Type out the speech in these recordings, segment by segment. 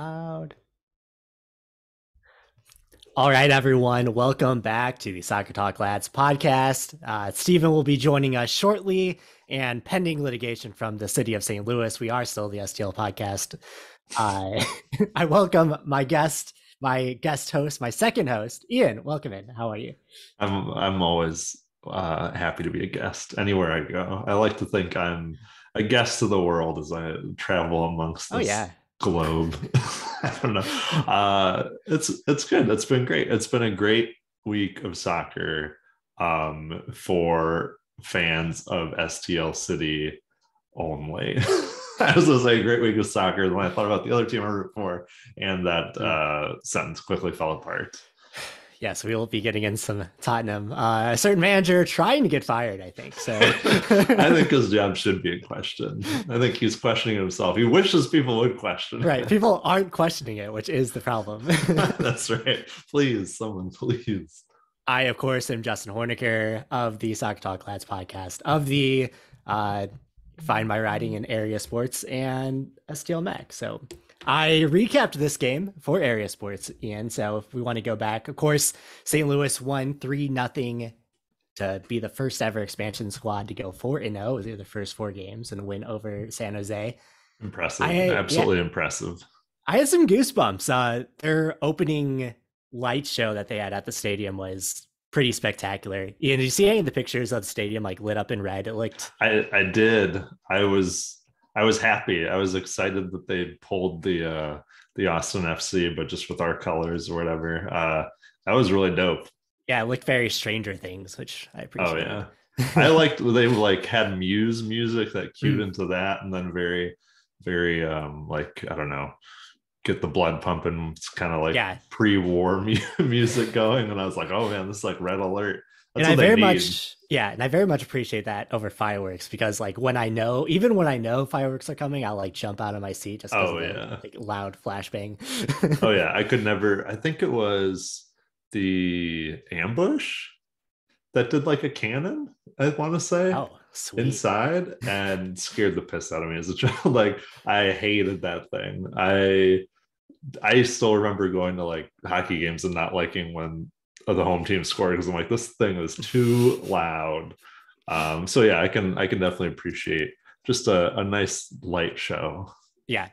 Loud. All right, everyone. Welcome back to the Soccer Talk Lads podcast. Uh, Stephen will be joining us shortly, and pending litigation from the city of St. Louis, we are still the STL podcast. Uh, I welcome my guest, my guest host, my second host, Ian. Welcome in. How are you? I'm I'm always uh, happy to be a guest anywhere I go. I like to think I'm a guest to the world as I travel amongst Oh yeah, globe. I don't know. Uh, it's it's good. It's been great. It's been a great week of soccer um, for fans of STL City only. I was gonna say a great week of soccer when I thought about the other team I root for, and that uh, sentence quickly fell apart. Yes, we will be getting in some Tottenham. Uh, a certain manager trying to get fired, I think. So I think his job should be in question. I think he's questioning himself. He wishes people would question. right, people aren't questioning it, which is the problem. That's right. Please, someone, please. I, of course, am Justin Horniker of the Soccer Talk Lads podcast, of the uh, Find My Riding in Area Sports and STL Mac. So I recapped this game for Area Sports, Ian. So if we want to go back, of course, St. Louis won 3 nothing to be the first ever expansion squad to go 4 and 0 through the first four games and win over San Jose. Impressive. I- yeah. Absolutely impressive. I had some goosebumps. Uh, their opening light show that they had at the stadium was pretty spectacular. Ian, did you see any of the pictures of the stadium like lit up in red? It looked I, I did. I was I was happy. I was excited that they pulled the uh the Austin FC, but just with our colors or whatever. Uh that was really dope. yeah, it looked very Stranger Things, which I appreciate. Oh yeah. I liked they like had Muse music that cued Mm. into that and then very, very um like I don't know, get the blood pumping. It's kind of like yeah, pre-war mu- music going, and I was like, oh man, this is like red alert. And I very need. much yeah, and I very much appreciate that over fireworks because like when I know, even when I know fireworks are coming, I'll like jump out of my seat just because Oh, of the like loud flashbang. Oh yeah, I could never. I think it was the ambush that did like a cannon. I want to say oh, sweet. inside and scared the piss out of me as a child. Like I hated that thing. I I still remember going to like hockey games and not liking when the home team scored because I'm like this thing is too loud. Um, so yeah, I can I can definitely appreciate just a, a nice light show. yeah,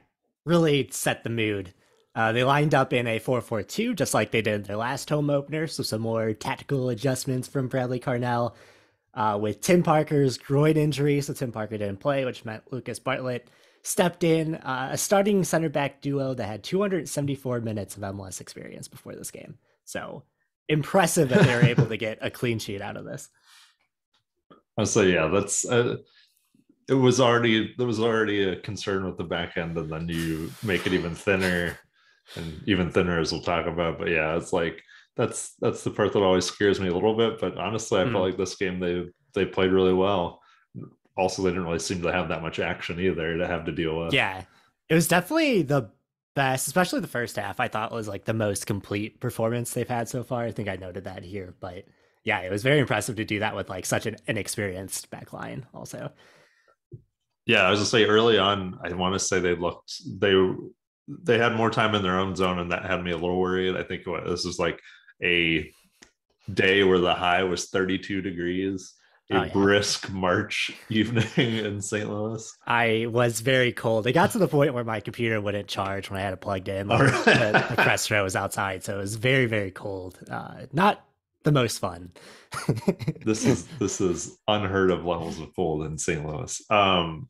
really set the mood. Uh, they lined up in a 4-4-2, just like they did their last home opener. So some more tactical adjustments from Bradley Carnell. Uh, with Tim Parker's groin injury, so Tim Parker didn't play, which meant Lucas Bartlett stepped in. Uh, a starting center back duo that had 274 minutes of MLS experience before this game. So impressive that they were able to get a clean sheet out of this. So yeah, that's uh, it was already there was already a concern with the back end, and then you make it even thinner, and even thinner as we'll talk about. But yeah, it's like that's that's the part that always scares me a little bit. But honestly, I Mm. felt like this game they they played really well. Also, they didn't really seem to have that much action either to have to deal with. Yeah, it was definitely the best, especially the first half. I thought was like the most complete performance they've had so far. I think I noted that here, but yeah, it was very impressive to do that with like such an inexperienced back line. Also, Yeah, I was gonna say early on, I want to say they looked they they had more time in their own zone, and that had me a little worried. I think what, this was like a day where the high was 32 degrees, a Oh, yeah. brisk March evening in St. Louis. I was very cold. It got to the point where my computer wouldn't charge when I had it plugged in. Like, right. the, the press row was outside, so it was very very cold. Uh, not the most fun. This is this is unheard of levels of cold in St. Louis. Um,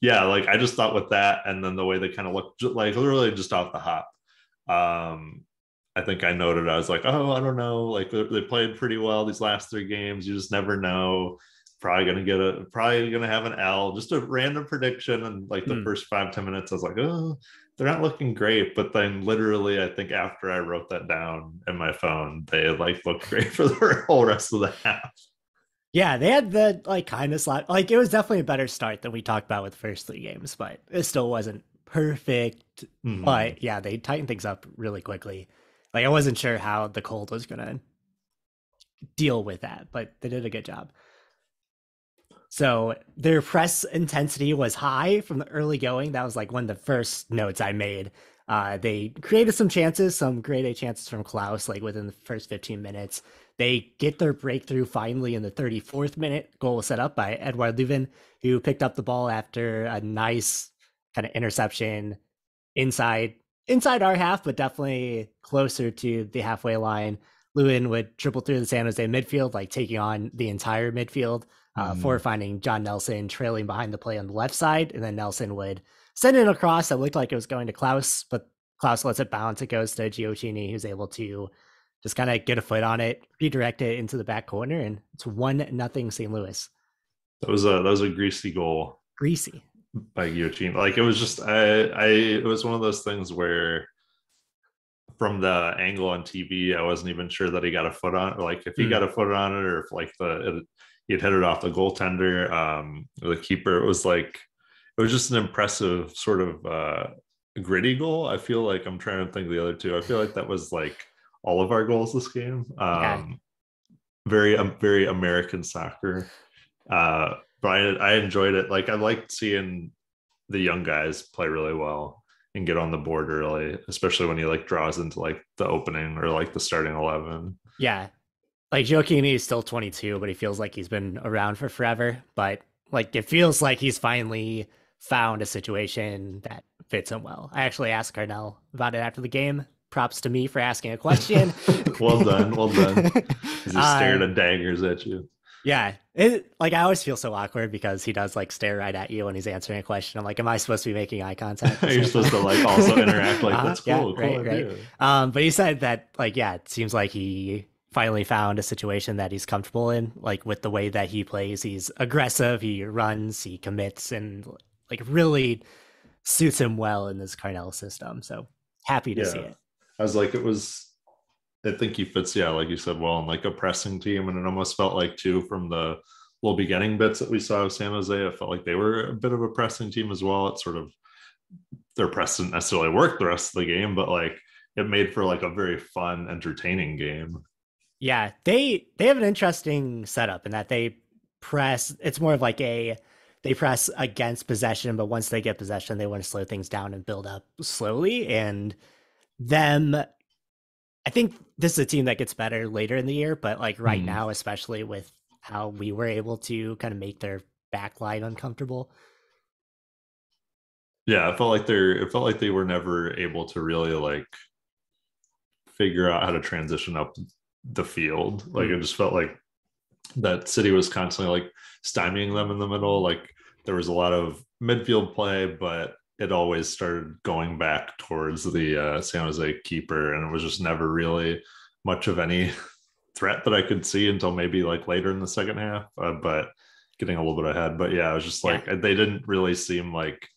yeah, like I just thought with that, and then the way they kind of looked, like literally just off the hop. Um, I think I noted I was like, oh, I don't know, like they, played pretty well these last three games. You just never know. Probably gonna get a, probably gonna have an L. Just a random prediction, and like the Hmm. first five ten minutes, I was like, oh, they're not looking great. But then literally, I think after I wrote that down in my phone, they like looked great for the whole rest of the half. Yeah, they had the like kind of slot. Like it was definitely a better start than we talked about with the first three games, but it still wasn't perfect. Mhm. But yeah, they tightened things up really quickly. Like I wasn't sure how the cold was gonna deal with that, but they did a good job. So their press intensity was high from the early going. That was like one of the first notes I made. Uh, they created some chances, some great A chances from Klauss, like within the first 15 minutes. They get their breakthrough finally in the 34th minute. Goal was set up by Eduard Löwen, who picked up the ball after a nice kind of interception inside inside our half, but definitely closer to the halfway line. Löwen would triple through the San Jose midfield, like taking on the entire midfield, uh, mm. for finding John Nelson trailing behind the play on the left side, and then Nelson would send it across that looked like it was going to Klauss, but Klauss lets it bounce. It goes to Gioacchini, who's able to just kind of get a foot on it, redirect it into the back corner, and it's one nothing St. Louis. That was a that was a greasy goal. Greasy by Gioacchini. Like it was just I I it was one of those things where from the angle on TV, I wasn't even sure that he got a foot on. Like if he mm. got a foot on it, or if like the it, he'd hit it off the goaltender, um, the keeper. It was like it was just an impressive sort of uh, gritty goal. I feel like I'm trying to think of the other two. I feel like that was like all of our goals this game. Um, yeah. Very, um, very American soccer. Uh, but I, I enjoyed it. Like I liked seeing the young guys play really well and get on the board early, especially when he like draws into like the opening or like the starting eleven. Yeah, like Gioacchini is still 22, but he feels like he's been around for forever. But like it feels like he's finally found a situation that fits him well. I actually asked Carnell about it after the game. Props to me for asking a question. well done, well done. He's just staring uh, daggers at you. Yeah, it like I always feel so awkward because he does like stare right at you when he's answering a question. I'm like, am I supposed to be making eye contact? You're supposed to like also interact. Like uh that's cool, yeah, cool right, idea. right. Um, but he said that like yeah, it seems like he finally found a situation that he's comfortable in. Like with the way that he plays, he's aggressive, he runs, he commits, and like really suits him well in this Carnell system. So happy to yeah. see it. I was like, it was. I think he fits, yeah, like you said, well, in like a pressing team, and it almost felt like too from the little beginning bits that we saw of San Jose, it felt like they were a bit of a pressing team as well. It sort of their press didn't necessarily work the rest of the game, but like it made for like a very fun, entertaining game. Yeah, they they have an interesting setup in that they press. It's more of like a they press against possession, but once they get possession, they want to slow things down and build up slowly. And them, I think this is a team that gets better later in the year, but like right mm. now, especially with how we were able to kind of make their back line uncomfortable. Yeah, it felt like they're it felt like they were never able to really like figure out how to transition up the field. Like mm. it just felt like that City was constantly like stymieing them in the middle. Like there was a lot of midfield play, but it always started going back towards the uh, San Jose keeper, and it was just never really much of any threat that I could see until maybe like later in the second half. Uh, but getting a little bit ahead, but yeah, it was just like yeah. they didn't really seem like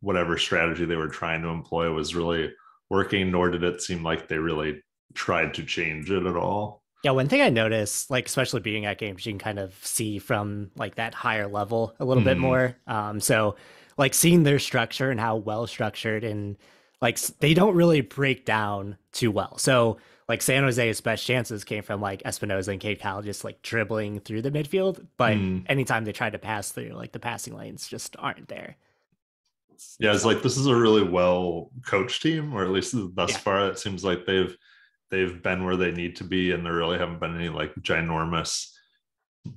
whatever strategy they were trying to employ was really working, nor did it seem like they really tried to change it at all. Yeah, one thing I noticed, like especially being at games, you can kind of see from like that higher level a little mm. bit mm-hmm. more. Um, so like seeing their structure and how well structured and like they don't really break down too well. So like San Jose's best chances came from like Espinoza and Cade Cowell just like dribbling through the midfield, but mm. anytime they tried to pass through, like the passing lanes just aren't there. Yeah, it's like this is a really well coached team, or at least thus yeah. far, it seems like they've they've been where they need to be, and there really haven't been any like ginormous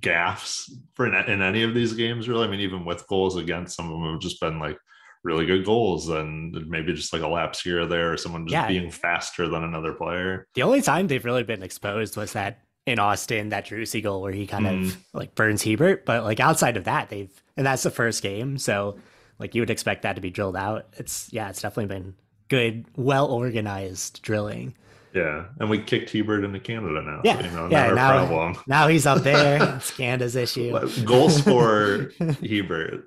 gaffs for in, in any of these games. Really, I mean, even with goals against, some of them have just been like really good goals, and maybe just like a lapse here or there, or someone just yeah. being faster than another player. The only time they've really been exposed was that in Austin, that Driussi goal where he kind mm. of like burns Hiebert. But like outside of that, they've and that's the first game, so like you would expect that to be drilled out. It's yeah, it's definitely been good, well organized drilling. Yeah, and we kicked Hiebert into Canada now. Yeah, so, you know, yeah. Now, problem. now he's up there. it's Canada's issue. Goal scorer Hiebert.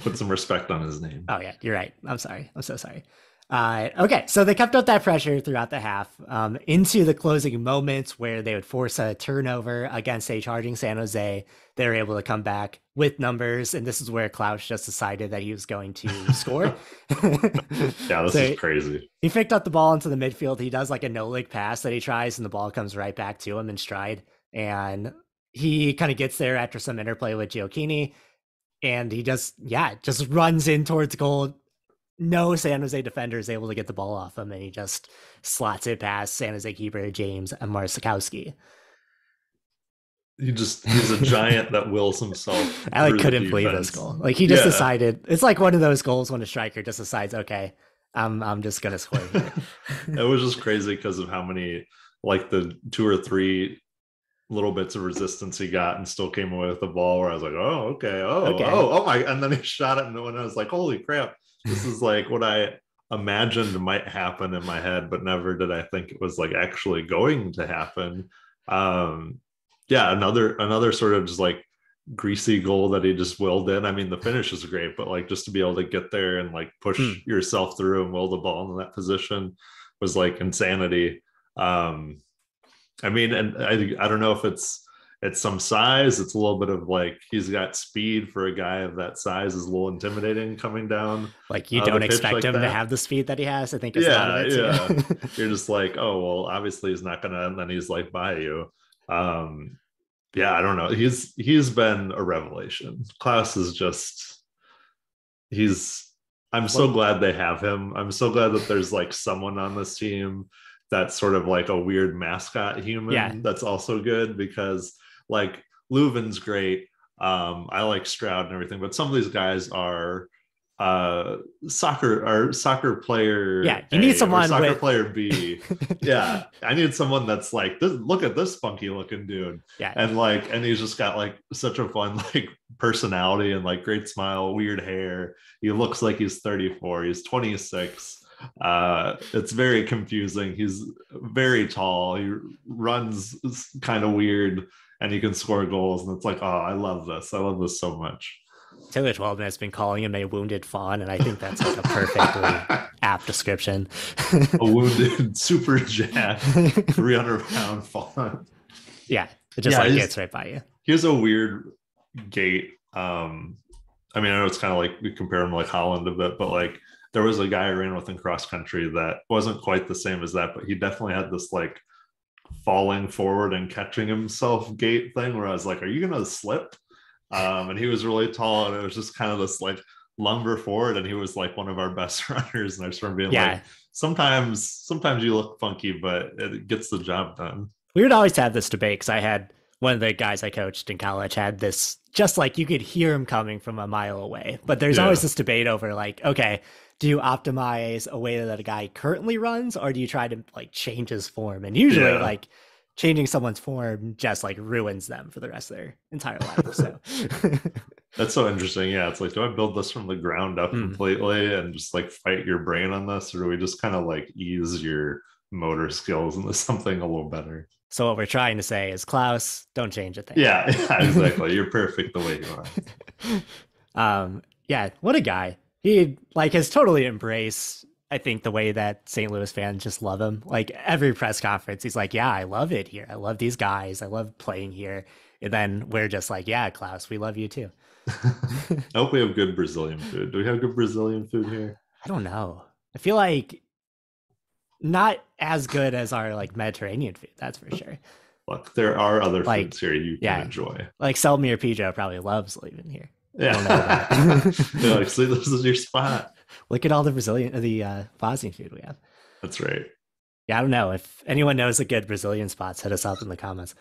Put some respect on his name. Oh yeah, you're right. I'm sorry. I'm so sorry. Uh, okay, so they kept up that pressure throughout the half um, into the closing moments where they would force a turnover against a charging San Jose. They were able to come back with numbers, and this is where Klauss just decided that he was going to score. yeah, this so is crazy. He picked up the ball into the midfield. He does like a no leg pass that he tries, and the ball comes right back to him in stride. And he kind of gets there after some interplay with Gioacchini, and he just yeah just runs in towards goal no San Jose defender is able to get the ball off him, and he just slots it past San Jose keeper James and Marcinkowski. He just he's a giant that wills himself. I like couldn't believe this goal. Like he just Yeah. decided it's like one of those goals when a striker just decides, okay, I'm I'm just gonna score here. It was just crazy because of how many like the two or three little bits of resistance he got and still came away with the ball where I was like, oh, okay, oh, Okay. oh, oh my and then he shot it and when I was like, holy crap, this is like what I imagined might happen in my head, but never did I think it was like actually going to happen. Um yeah, another another sort of just like greasy goal that he just willed in. I mean, the finish is great, but like just to be able to get there and like push Hmm. yourself through and will the ball in that position was like insanity. Um, I mean, and I I don't know if it's it's some size. It's a little bit of like he's got speed for a guy of that size is a little intimidating coming down. Like you Uh, don't expect like him to have the speed that he has. I think it's a lot of it. Yeah. You're just like, oh well, obviously he's not gonna, and then he's like by you. Um, yeah, I don't know. He's he's been a revelation. Klauss is just he's. I'm so glad they have him. I'm so glad that there's like someone on this team that's sort of like a weird mascot human Yeah. that's also good because like Löwen's great. Um, I like Stroud and everything, but some of these guys are uh soccer or soccer player Yeah, you need A someone soccer with- player B. yeah, I need someone that's like this. Look at this funky looking dude, yeah. and like, and he's just got like such a fun like personality and like great smile, weird hair. He looks like he's 34. He's 26. Uh, it's very confusing. He's very tall. He runs kind of weird, and he can score goals. And it's like, oh, I love this. I love this so much. Taylor Twellman has been calling him a wounded fawn, and I think that's like a perfectly apt description. A wounded, super jacked, 300 pound fawn. yeah, it just Yeah, like gets right by you. he has a weird gait. Um, I mean, I know it's kind of like we compare him like Haaland a bit, but like there was a guy I ran with in cross country that wasn't quite the same as that, but he definitely had this like falling forward and catching himself gait thing where I was like, Are you gonna slip? Um, and he was really tall, and it was just kind of this like lumber forward, and he was like one of our best runners. And I just remember being Yeah, like, sometimes sometimes you look funky, but it gets the job done. we would always have this debate because I had one of the guys I coached in college had this just like you could hear him coming from a mile away. But there's Yeah. always this debate over like, okay, do you optimize a way that a guy currently runs, or do you try to like change his form? And usually, Yeah. like changing someone's form just like ruins them for the rest of their entire life. So That's so interesting. Yeah, it's like, do I build this from the ground up Hmm. completely and just like fight your brain on this, or do we just kind of like ease your motor skills into something a little better? So what we're trying to say is, Klauss, don't change a thing. Yeah, yeah exactly. You're perfect the way you are. um, yeah, what a guy. He like has totally embraced. I think the way that St. Louis fans just love him. Like every press conference, he's like, "Yeah, I love it here. I love these guys. I love playing here." And then we're just like, "Yeah, Klauss, we love you too." I hope we have good Brazilian food. Do we have good Brazilian food here? I don't know. I feel like not as good as our like Mediterranean food. That's for sure. Look, there are other Like, foods here you can yeah. enjoy. Like Selmir Pidro probably loves living here. Yeah, don't know that. Like, this is your spot. Look at all the Brazilian, the uh, Bosnian food we have. That's right. Yeah, I don't know if anyone knows a good Brazilian spots. Hit us up in the comments.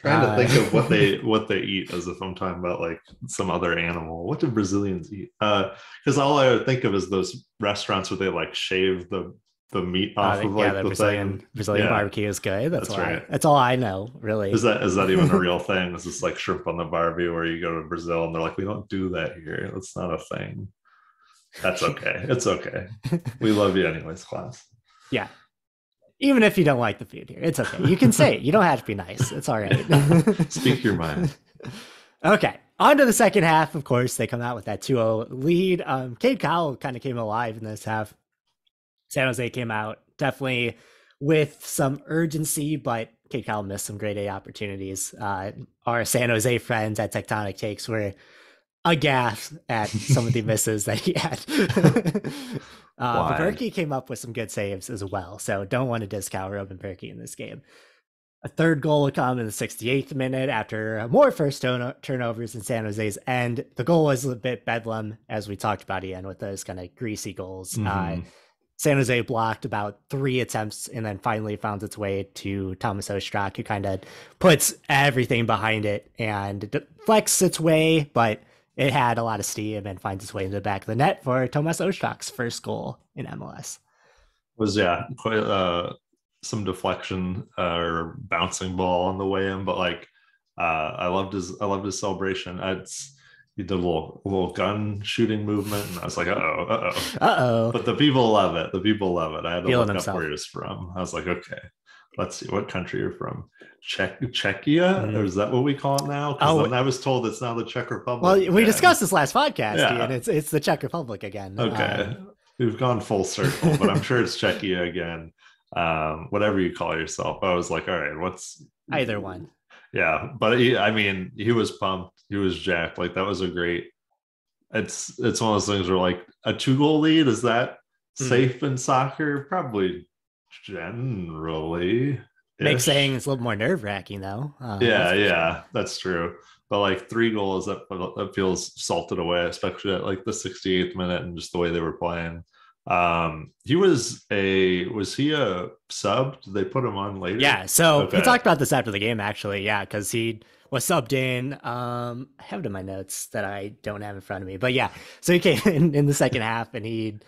trying to Uh, think of what they what they eat as if I'm talking about like some other animal. What do Brazilians eat? Because all I would think of is those restaurants where they like shave the the meat Uh, off the- of like yeah, the, the Brazilian thing. Brazilian Yeah. barbecue is good. That's, That's all I, right. that's all I know, really. Is that is that even a real thing? Is this like shrimp on the barbie where you go to Brazil and they're like, we don't do that here. That's not a thing. That's okay. It's okay. We love you anyways, class. yeah. Even if you don't like the food here, it's okay. You can say it. You don't have to be nice. It's all right. Speak your mind. Okay. On to the second half. Of course, they come out with that 2 0 lead. Um, Cade Cowell kind of came alive in this half. San Jose came out definitely with some urgency, but Cade Cowell missed some great A opportunities. Uh, our San Jose friends at Tectonic Takes were aghast at some of the misses that he had. uh, Why? Paperki came up with some good saves as well, so don't want to discount Roman Bürki in this game. A third goal would come in the 68th minute after more first turn- turnovers in San Jose's end. The goal was a bit bedlam, as we talked about, Ian, with those kind of greasy goals. Mm-hmm. Uh, San Jose blocked about three attempts and then finally found its way to Thomas Ostrak, who kind of puts everything behind it and deflects its way, but it had a lot of steam and finds its way into the back of the net for Thomas Ostrak's first goal in MLS. Was yeah, quite uh, some deflection uh, or bouncing ball on the way in, but like uh, I loved his I loved his celebration. It's he did a little little gun shooting movement, and I was like, uh oh, uh oh, uh oh. But the people love it. The people love it. I had to Feeling look himself. up where he was from. I was like, okay, let's see what country you're from. Czech Czechia, mm-hmm. or is that what we call it now? Oh, I was told it's now the Czech Republic. Well, again. we discussed this last podcast, yeah. and it's it's the Czech Republic again. Okay, um, we've gone full circle, but I'm sure it's Czechia again. Um, whatever you call yourself. I was like, all right, what's either one? Yeah, but he, I mean, he was pumped he was jacked. Like that was a great. It's it's one of those things where like a two goal lead is that mm. safe in soccer? Probably generally. Makes saying it's a little more nerve wracking though. Uh, yeah, that's yeah, sure. that's true. But like three goals that that feels salted away, especially at like the 68th minute and just the way they were playing. Um, he was a was he a sub? Did they put him on later? Yeah, so okay. we talked about this after the game actually. Yeah, because he was subbed in. Um, I have it in my notes that I don't have in front of me, but yeah. So he came in in the second half and he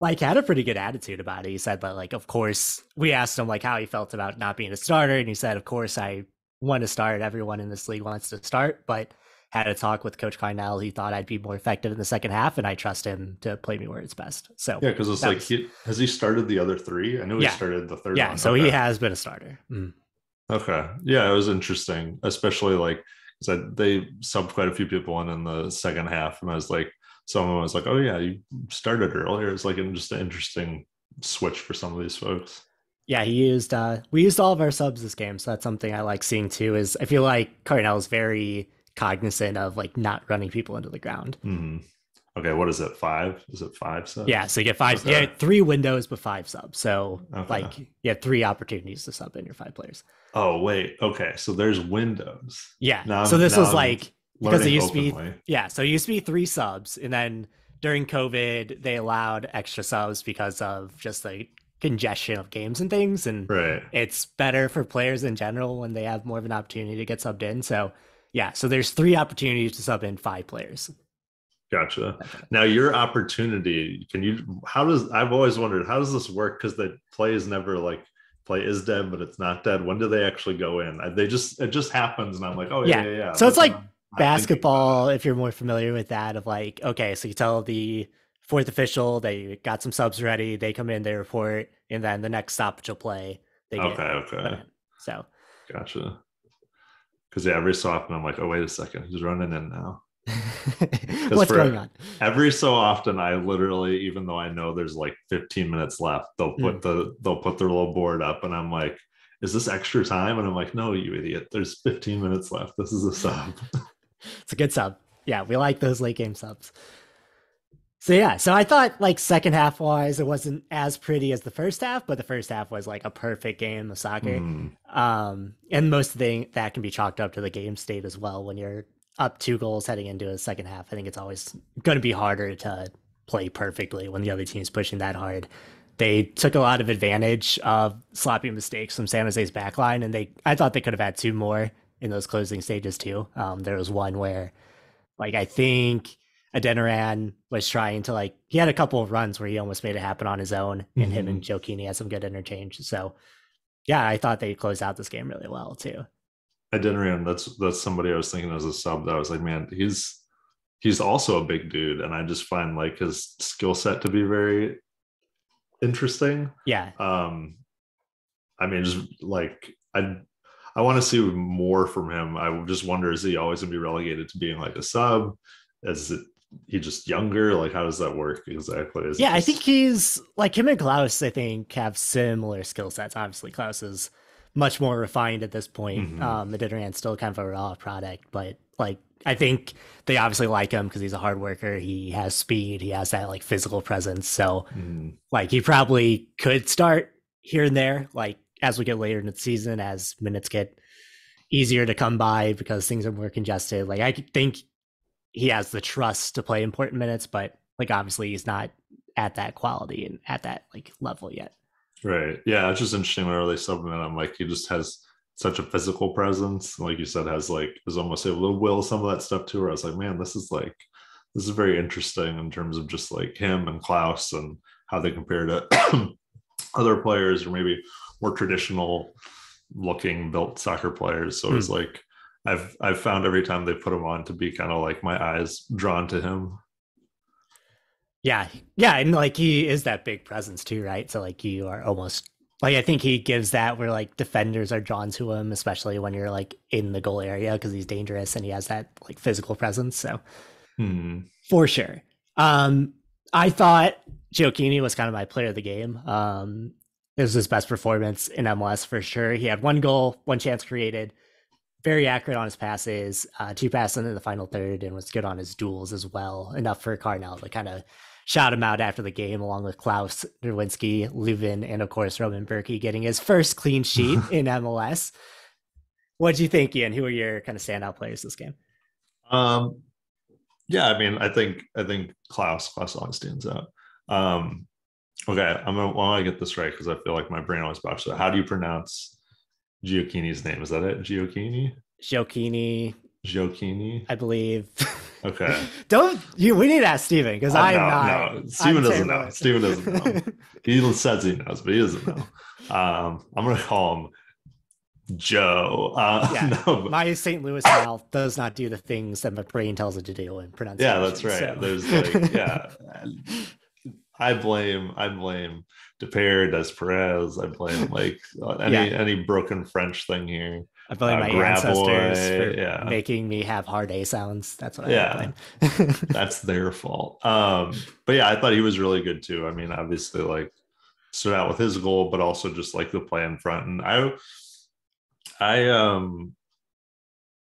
like had a pretty good attitude about it. He said that like, of course, we asked him like how he felt about not being a starter, and he said, of course, I want to start. Everyone in this league wants to start, but had a talk with Coach Carnell. He thought I'd be more effective in the second half, and I trust him to play me where it's best. So yeah, because it's like was, he, has he started the other three? I know he started the third. Yeah, one. so okay. he has been a starter. Mm. Okay, yeah, it was interesting, especially like because they subbed quite a few people in in the second half, and I was like, someone was like, "Oh yeah, you started earlier." It's like just an interesting switch for some of these folks. Yeah, he used uh we used all of our subs this game, so that's something I like seeing too. Is I feel like Carnell is very cognizant of like not running people into the ground. Mm-hmm. Okay, what is it? Five? Is it five subs? Yeah, so you get five. Okay. Yeah, three windows, but five subs. So okay. like you have three opportunities to sub in your five players. Oh wait, okay. So there's windows. Yeah. Now, so this was I'm like because it used openly. to be yeah. So it used to be three subs, and then during COVID they allowed extra subs because of just the congestion of games and things, and right. it's better for players in general when they have more of an opportunity to get subbed in. So yeah, so there's three opportunities to sub in five players. Gotcha. Now your opportunity, can you? How does I've always wondered how does this work? Because the play is never like play is dead, but it's not dead. When do they actually go in? They just it just happens, and I'm like, oh yeah, yeah, yeah. So it's like basketball, if you're more familiar with that. Of like, okay, so you tell the fourth official they got some subs ready, they come in, they report, and then the next stoppage will play. They okay, okay. So gotcha. Because yeah, every so often I'm like, oh wait a second, he's running in now. What's going on? Every so often, I literally, even though I know there's like 15 minutes left, they'll put mm. the they'll put their little board up, and I'm like, "Is this extra time?" And I'm like, "No, you idiot! There's 15 minutes left. This is a sub." it's a good sub. Yeah, we like those late game subs. So yeah, so I thought like second half wise, it wasn't as pretty as the first half, but the first half was like a perfect game of soccer. Mm. Um, and most of the that can be chalked up to the game state as well. When you're up two goals heading into a second half, I think it's always going to be harder to play perfectly when the other team's pushing that hard. They took a lot of advantage of sloppy mistakes from San Jose's backline, and they I thought they could have had two more in those closing stages too. Um, there was one where, like, I think Adeniran was trying to like he had a couple of runs where he almost made it happen on his own, and mm-hmm. him and Gioacchini had some good interchange. So, yeah, I thought they closed out this game really well too. Adeniran, that's that's somebody I was thinking as a sub that I was like, man, he's he's also a big dude, and I just find like his skill set to be very interesting. Yeah. Um, I mean, just like I I want to see more from him. I just wonder is he always gonna be relegated to being like a sub? Is it he just younger? Like how does that work exactly? Is yeah, just... I think he's like him and Klauss. I think, have similar skill sets. Obviously, Klauss is much more refined at this point. Mm-hmm. Um, still kind of a raw product, but like I think they obviously like him because he's a hard worker. He has speed. He has that like physical presence. So mm. like he probably could start here and there, like as we get later in the season, as minutes get easier to come by because things are more congested. Like I think he has the trust to play important minutes, but like obviously he's not at that quality and at that like level yet. Right. Yeah, it's just interesting whenever they sub him in. I'm like, he just has such a physical presence. Like you said, has like is almost able to will some of that stuff to her. I was like, man, this is like this is very interesting in terms of just like him and Klauss and how they compare to other players or maybe more traditional looking built soccer players. So mm. it's like I've I've found every time they put him on to be kind of like my eyes drawn to him. Yeah, yeah, and like he is that big presence too, right? So like you are almost like I think he gives that where like defenders are drawn to him, especially when you're like in the goal area because he's dangerous and he has that like physical presence. So hmm. for sure. Um, I thought Gioacchini was kind of my player of the game. Um, it was his best performance in MLS for sure. He had one goal, one chance created, very accurate on his passes, uh, two passes in the final third, and was good on his duels as well. Enough for Carnell to kind of shout him out after the game, along with Klauss Nerwinski, Löwen, and of course Roman Bürki getting his first clean sheet in MLS. What do you think, Ian? Who are your kind of standout players this game? Um, yeah, I mean, I think I think Klauss Klauss always stands out. Um, okay, I'm gonna want to get this right because I feel like my brain always boxes. How do you pronounce Gioacchini's name? Is that it? Gioacchini? Gioacchini. Gioacchini. I believe. Okay. Don't you? We need to ask Steven because I'm no, not. No, Steven doesn't know. Steven doesn't know. he says he knows, but he doesn't know. Um, I'm gonna call him Joe. Uh, yeah, no, but... my St. Louis mouth does not do the things that my brain tells it to do in pronunciation. Yeah, that's right. So. There's like, yeah, I blame, I blame Depere, Des Peres. I blame like any yeah. any broken French thing here. I blame uh, my ancestors for yeah. making me have hard A sounds. That's what I yeah. blame. That's their fault. Um, but yeah, I thought he was really good too. I mean, obviously, like stood out with his goal, but also just like the play in front. And I, I um,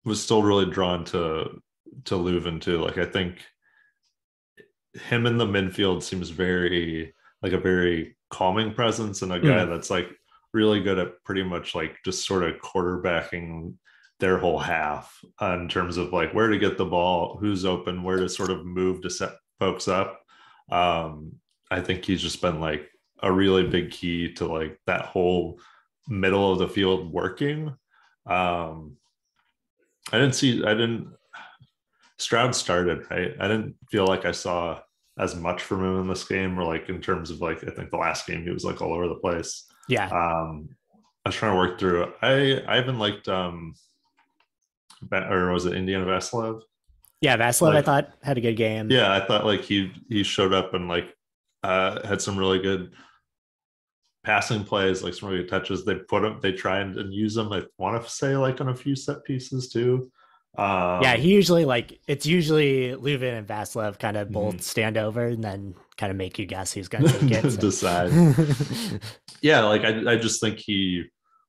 was still really drawn to to Löwen too. Like I think him in the midfield seems very like a very calming presence and a guy mm. that's like really good at pretty much like just sort of quarterbacking their whole half uh, in terms of like where to get the ball, who's open, where to sort of move to set folks up. Um, I think he's just been like a really big key to like that whole middle of the field working. Um, I didn't see, I didn't, Stroud started, right? I didn't feel like I saw as much from him in this game, or like in terms of like, I think the last game he was like all over the place. Yeah. Um, I was trying to work through. It. I I haven't liked um, or was it Indiana Vassilev? Yeah, Vassilev. Like, I thought had a good game. Yeah, I thought like he he showed up and like uh, had some really good passing plays, like some really good touches. They put them, they try and, and use them. I want to say like on a few set pieces too. Um, yeah, he usually like it's usually Löwen and Vassilev kind of both mm-hmm. stand over and then kind of make you guess who's going to take it. So. Decide. yeah, like I, I just think he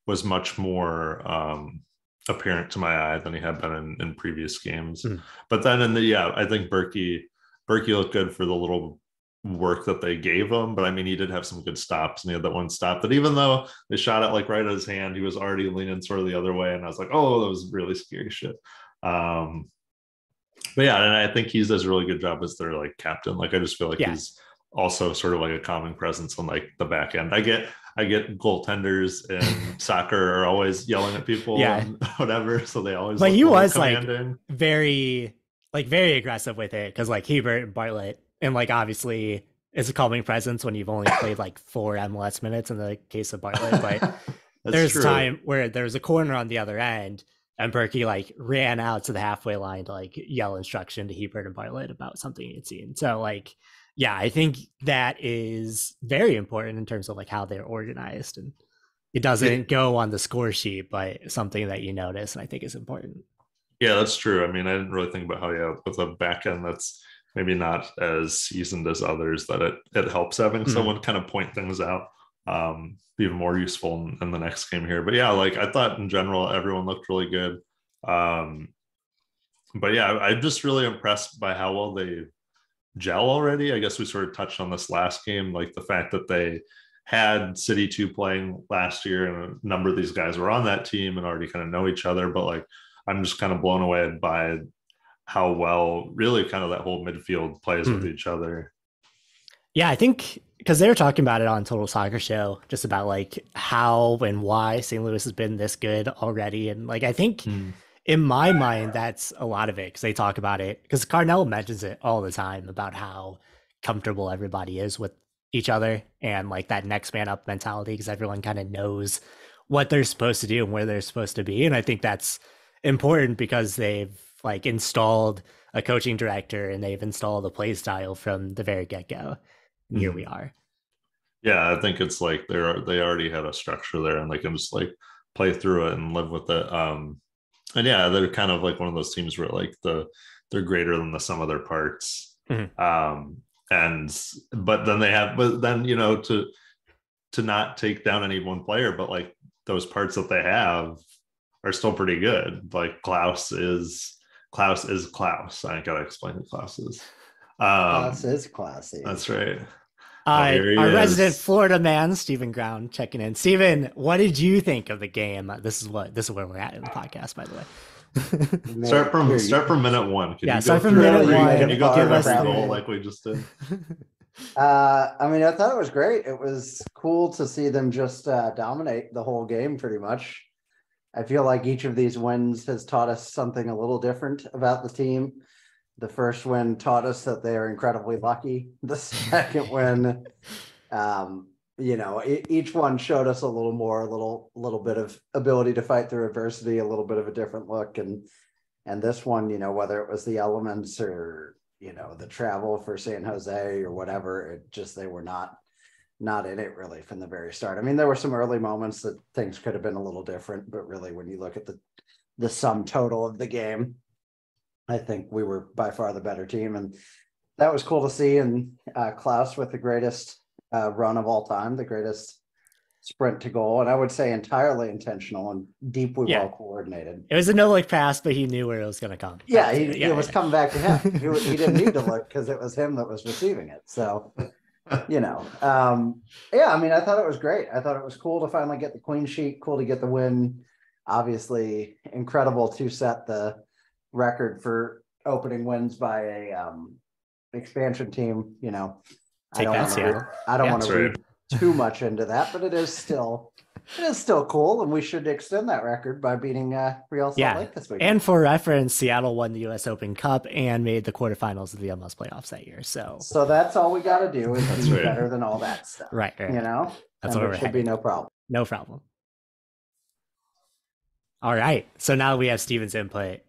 was much more um, apparent to my eye than he had been in, in previous games. Mm. But then in the yeah, I think Bürki Bürki looked good for the little work that they gave him. But I mean, he did have some good stops, and he had that one stop that even though they shot it like right at his hand, he was already leaning sort of the other way, and I was like, oh, that was really scary shit. Um, but yeah, and I think he does a really good job as their like captain. Like I just feel like yeah. he's also sort of like a common presence on like the back end. I get I get goaltenders in soccer are always yelling at people yeah. whatever. So they always like he was like very like very aggressive with it because like Hiebert and Bartlett and like obviously it's a calming presence when you've only played like four MLS minutes in the case of Bartlett. But there's true. time where there's a corner on the other end and Bürki like ran out to the halfway line to like yell instruction to Hiebert and Bartlett about something he'd seen. So like, yeah, I think that is very important in terms of like how they're organized and it doesn't go on the score sheet, but something that you notice and I think is important. Yeah, that's true. I mean, I didn't really think about how yeah, with a back end that's maybe not as seasoned as others that it it helps having mm-hmm. someone kind of point things out. Um, be even more useful in, in, the next game here. But yeah, like I thought in general, everyone looked really good. Um, but yeah, I, I'm just really impressed by how well they gel already. I guess we sort of touched on this last game, like the fact that they had City 2 playing last year, and a number of these guys were on that team and already kind of know each other. But like, I'm just kind of blown away by how well, really, kind of that whole midfield plays with Hmm. each other. Yeah, I think because they were talking about it on Total Soccer Show, just about like how and why St. Louis has been this good already. And like, I think hmm. in my mind, that's a lot of it because they talk about it because Carnell mentions it all the time about how comfortable everybody is with each other and like that next man up mentality because everyone kind of knows what they're supposed to do and where they're supposed to be. And I think that's important because they've like installed a coaching director and they've installed a play style from the very get go. Here we are. Yeah, I think it's like they're they already had a structure there and they can just like play through it and live with it. Um and yeah, they're kind of like one of those teams where like the they're greater than the sum of their parts. Mhm. Um and but then they have but then you know to to not take down any one player, but like those parts that they have are still pretty good. Like Klauss is Klauss is Klauss. I gotta explain who Klauss is. Um, Class is classy. that's right. Uh, here he our is. resident Florida man, Stephen Ground, checking in. Stephen, what did you think of the game? This is what this is where we're at in the podcast, by the way. Start from start from minute one. Can Yeah, you go start from minute every- one. Can you go through every goal like we just did? Uh, I mean, I thought it was great. It was cool to see them just uh, dominate the whole game, pretty much. I feel like each of these wins has taught us something a little different about the team. The first win taught us that they are incredibly lucky. The second win, um, you know, each one showed us a little more, a little, little bit of ability to fight through adversity, a little bit of a different look, and and this one, you know, whether it was the elements or you know the travel for San Jose or whatever, it just they were not not in it really from the very start. I mean, there were some early moments that things could have been a little different, but really, when you look at the the sum total of the game, I think we were by far the better team, and that was cool to see. And uh, Klauss with the greatest uh, run of all time, the greatest sprint to goal, and I would say entirely intentional and deeply Yeah. well coordinated. It was a no look pass, but he knew where it was going to come. Yeah, he, yeah, it was yeah. coming back to him. He, he didn't need to look because it was him that was receiving it. So, you know, um, yeah, I mean, I thought it was great. I thought it was cool to finally get the clean sheet, cool to get the win. Obviously, incredible to set the record for opening wins by a um, expansion team. You know, Take I don't wanna read, I don't Yeah. want to read too much into that, but it is still it is still cool, and we should extend that record by beating uh, Real Salt Yeah, Lake this week. And for reference, Seattle won the U.S. Open Cup and made the quarterfinals of the MLS playoffs that year. So, So that's all we got to do is That's be right. better than all that stuff. right, right, You know, That's and we're should be no problem. no problem. All right, so now we have Steven's input.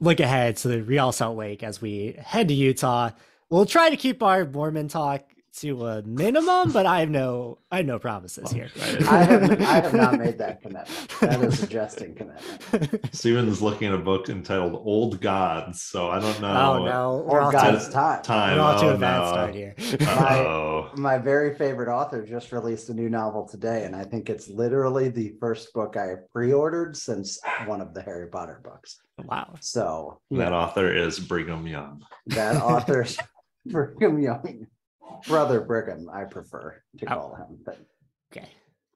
Look ahead to the Real Salt Lake as we head to Utah. We'll try to keep our Mormon talk to a minimum, but I have no, I have no promises here. I have, I have not made that commitment. That is a jesting commitment. Steven's looking at a book entitled Old Gods, so I don't know. oh no, we're Or all God's too, time. Time. we're all to oh, a bad no. start here. Uh-oh. My very favorite author just released a new novel today, and I think it's literally the first book I have pre-ordered since one of the Harry Potter books. wow. So That author is Brigham Young. that author's Brigham Young, brother Brigham, I prefer to Oh. call him. But Okay.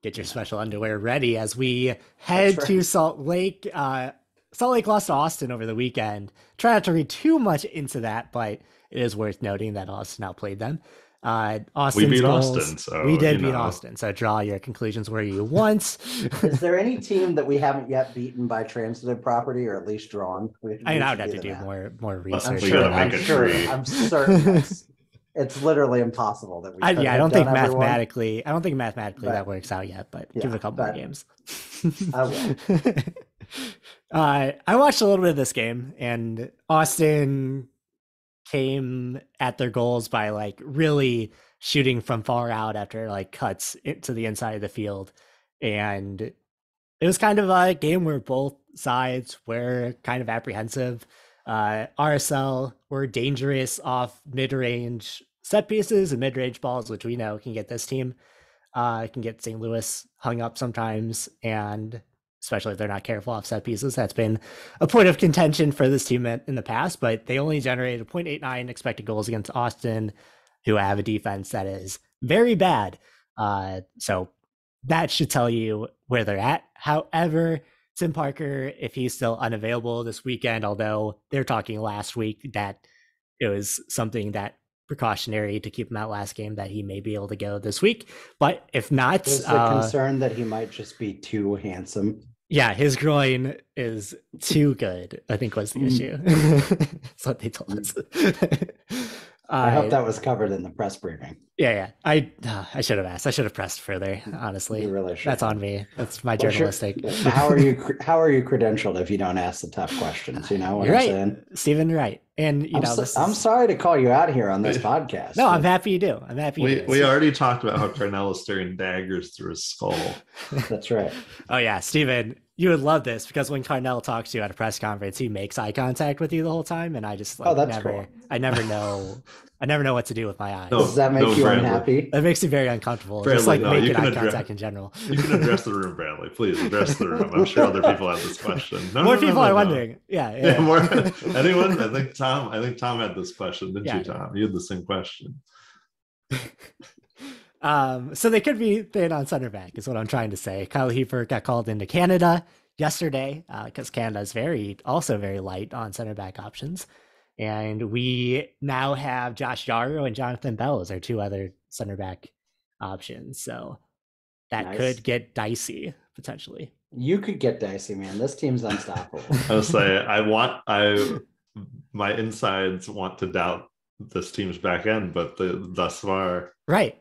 Get your special underwear ready as we head That's to. Salt Lake. Uh, Salt Lake lost to Austin over the weekend. Try not to read too much into that, but it is worth noting that Austin outplayed them. Uh, Austin's beat goals- Austin, so, we did beat know. Austin. So draw your conclusions where you want. is there any team that we haven't yet beaten by transitive property or at least drawn? We- I mean, I would have to do math. more more I'm research. Sure. I'm sure. I'm certain. It's, literally impossible that we. I, yeah, I don't think done everyone. mathematically. I don't think mathematically But- that works out yet. But give it a couple more games. I uh, I watched a little bit of this game, and Austin came at their goals by like really shooting from far out after like cuts into the inside of the field, and it was kind of a game where both sides were kind of apprehensive. Uh, RSL were dangerous off mid-range set pieces and mid-range balls, which we know can get this team, uh, can get St. Louis hung up sometimes, and especially if they're not careful off set pieces. That's been a point of contention for this team in in the past, but they only generated 0.89 expected goals against Austin, who have a defense that is very bad. Uh, so that should tell you where they're at. However, Tim Parker, if he's still unavailable this weekend, although they're talking last week that it was something that precautionary to keep him out last game that he may be able to go this week. But if not, Is the uh, concern that he might just be too handsome? yeah, his groin is too good. I think was the Mm. issue. That's what they told us. I hope that was covered in the press briefing. Yeah, yeah. I uh, I should have asked. I should have pressed further. Honestly, You really should. that's on me. That's my Well, sure. journalistic. How are you? How are you credentialed if you don't ask the tough questions? You know what You're I'm right, saying? Stephen. You're right. And you I'm, know, so- this I'm sorry to call you out here on this podcast. No, I'm happy you do. I'm happy. you We do. we already talked about how Carnell is staring daggers through his skull. That's right. Oh yeah, Steven, you would love this because when Carnell talks to you at a press conference, he makes eye contact with you the whole time, and I just like Oh, that's never, cool. I never know, I never know what to do with my eyes. No. Does that make no, you Bradley. unhappy? That makes me very uncomfortable. Bradley, just like no, making eye address- contact in general. You can address the room, Bradley. Please address the room. I'm sure other people have this question. No, More no, no, people no, are no. wondering. Yeah, yeah. Yeah, more. Anyone? I think Tom. I think Tom had this question, didn't Yeah. you, Tom? You had the same question. Um, so they could be thin on center back, is what I'm trying to say. Kyle Hiebert got called into Canada yesterday because Canada is very, also very light on center back options. And we now have Josh Yaro and Jonathan Bell as our two other center back options. So that Nice. could get dicey potentially. You could get dicey, man. This team's unstoppable. I was say I want I my insides want to doubt this team's back end, but the, thus far, Right.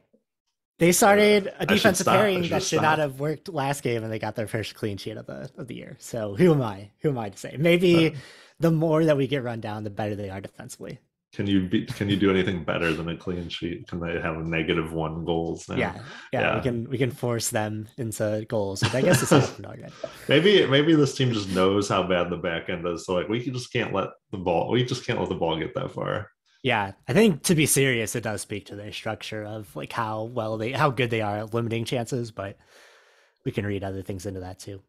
They started a defensive pairing that should not have worked last game, and they got their first clean sheet of the of the year. So who am I? Who am I to say? Maybe Uh, the more that we get run down, the better they are defensively. can you be, can you do anything better than a clean sheet? Can they have a negative one goals? now? Yeah, yeah, Yeah. We can we can force them into goals, which I guess is happened already. Maybe maybe this team just knows how bad the back end is. So like we just can't let the ball. We just can't let the ball get that far. Yeah, I think to be serious, it does speak to their structure of like how well they how good they are at limiting chances, but we can read other things into that too.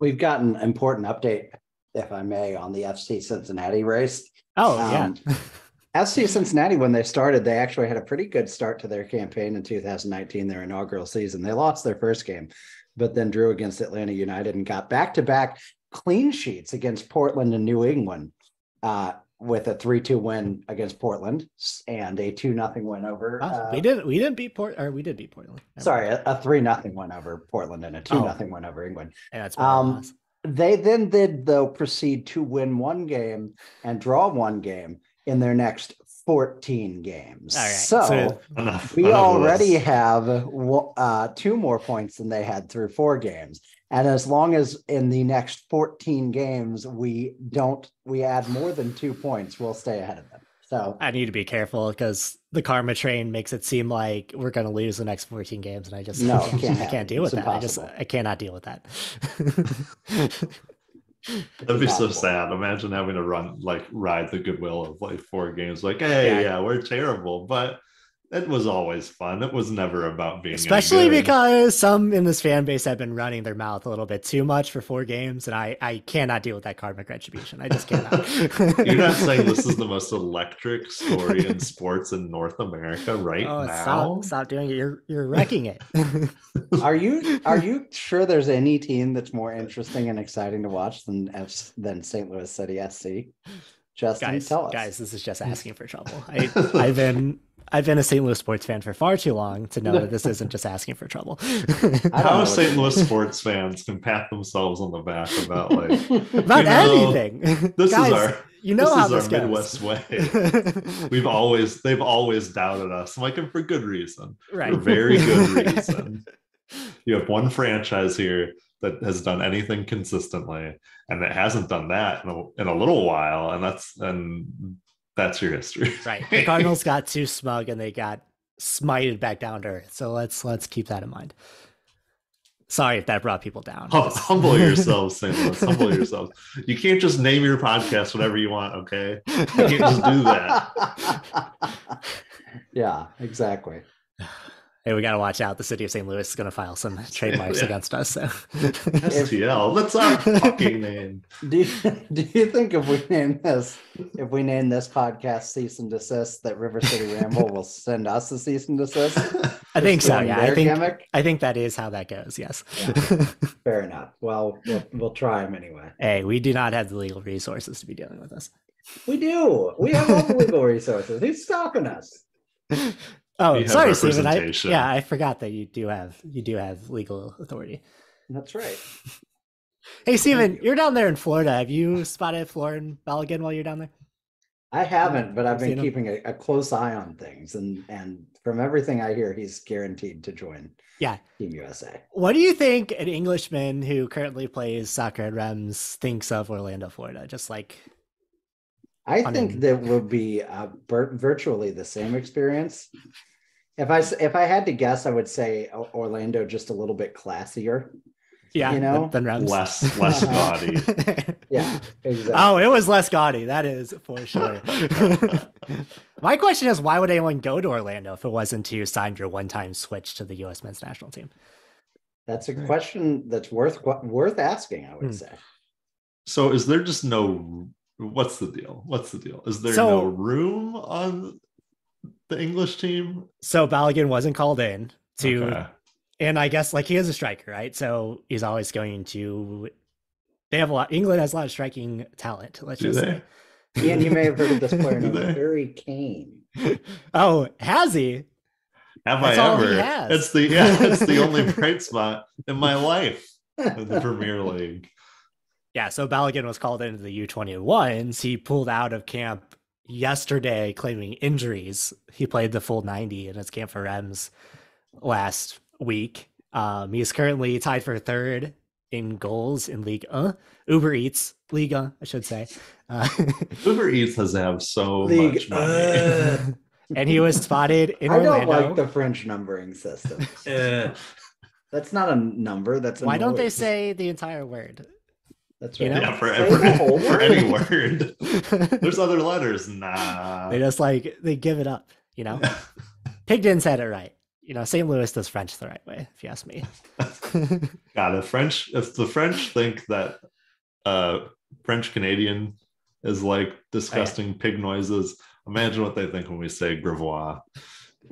We've got an important update, if I may, on the FC Cincinnati race. Oh Um, yeah, FC Cincinnati, when they started, they actually had a pretty good start to their campaign in 2019, their inaugural season. They lost their first game, but then drew against Atlanta United and got back to back clean sheets against Portland and New England, uh, with a 3 2 win against Portland and a 2 0 win over. Oh, uh, we did we didn't beat Port or we did beat Portland. Sorry, a, a 3 0 win over Portland and a 2 0 Oh. win over England. Yeah, that's Um, um, They then did, though, proceed to win one game and draw one game in their next 14 games. All right, So, so- Enough. we enough already have uh, two more points than they had through four games. And as long as in the next 14 games we don't, we add more than two points, we'll stay ahead of them. So, I need to be careful because the karma train makes it seem like we're going to lose the next 14 games, and I just No, I can't, can't I can't deal with It's that. I just. I cannot deal with that. That'd be so sad. Imagine having to run like ride the goodwill of like four games. Like, hey, Yeah. yeah, we're terrible, but it was always fun. It was never about being Especially good. because some in this fan base have been running their mouth a little bit too much for four games, and I I cannot deal with that karmic retribution. I just cannot. You're not saying this is the most electric story in sports in North America right Oh, now. stop! Stop doing it. You're you're wrecking it. are you are you sure there's any team that's more interesting and exciting to watch than F- than St. Louis City SC? Justin, guys, tell us. guys, this is just asking for trouble. I, I've been I've been a St. Louis sports fan for far too long to know that this isn't just asking for trouble. I don't know How what- St. Louis sports fans can pat themselves on the back about like About You know, anything. this Guys, is our you know this how is this our goes. Midwest way. We've always they've always doubted us, I'm like and for good reason. right. For very good reason. You have one franchise here that has done anything consistently, and it hasn't done that in a, in a little while, and that's and that's your history. Right. The Cardinals got too smug and they got smited back down to earth. So let's let's keep that in mind. Sorry if that brought people down. Hum- Humble yourselves, St. Louis. Humble yourselves. You can't just name your podcast whatever you want, okay? You can't just do that. yeah, exactly. Hey, we gotta watch out. The city of St. Louis is gonna file some trademarks Yeah. against us. So STL. That's our fucking name. Do you, do you think if we name this, if we name this podcast cease and desist, that River City Ramble will send us a cease and desist? I think so. Yeah, I think gimmick? I think that is how that goes. Yes. Fair enough. Well, we'll, we'll try them anyway. hey, we do not have the legal resources to be dealing with this. We do. We have all the legal resources. Who's stopping us? Oh, sorry, Stephen. I, yeah, I forgot that you do have you do have legal authority. That's right. Hey, Stephen, you're down there in Florida. Have you spotted Folarin Balogun while you're down there? I haven't, but I've Seen been keeping a, a close eye on things, and and from everything I hear, he's guaranteed to join Yeah. Team USA. What do you think an Englishman who currently plays soccer at Reims thinks of Orlando, Florida? Just like I I think mean- that would be uh, vir- virtually the same experience. If I s- if I had to guess, I would say Orlando just a little bit classier. yeah, You know? than, than Reims. Less less gaudy. Yeah, exactly. Oh, it was less gaudy. That is for sure. My question is, why would anyone go to Orlando if it wasn't to sign your one-time switch to the U.S. men's national team? That's a question that's worth worth asking. I would Hmm. say. So is there just no what's the deal? What's the deal? Is there So- no room on the English team? So Balogun wasn't called in to, Okay. and I guess like he is a striker, right? So he's always going to. They have a lot. England has a lot of striking talent. Let's Do just they? say. Ian, you may have heard of this player Do named? Harry Kane. Oh, has he? Have That's I ever? It's the yeah, it's the only bright spot in my life in the Premier League. Yeah, so Balogun was called into the U21s. He pulled out of camp yesterday claiming injuries. He played the full 90 in his camp for Reims last week. Um, he's currently tied for third in goals in League uh, Uber Eats Liga, I should say. Uh, Uber Eats has have so League, much money. uh, and he was spotted in I don't like the French numbering system. Uh, That's not a number. That's a Why don't they say the entire word? That's you right. know? yeah, for, Say for, for any word. There's other letters. Nah. they just like they give it up, you know? Pigden said it right. You know, St. Louis does French the right way, if you ask me. God, if French, if the French think that uh French Canadian is like disgusting pig noises, imagine what they think when we say Gravois.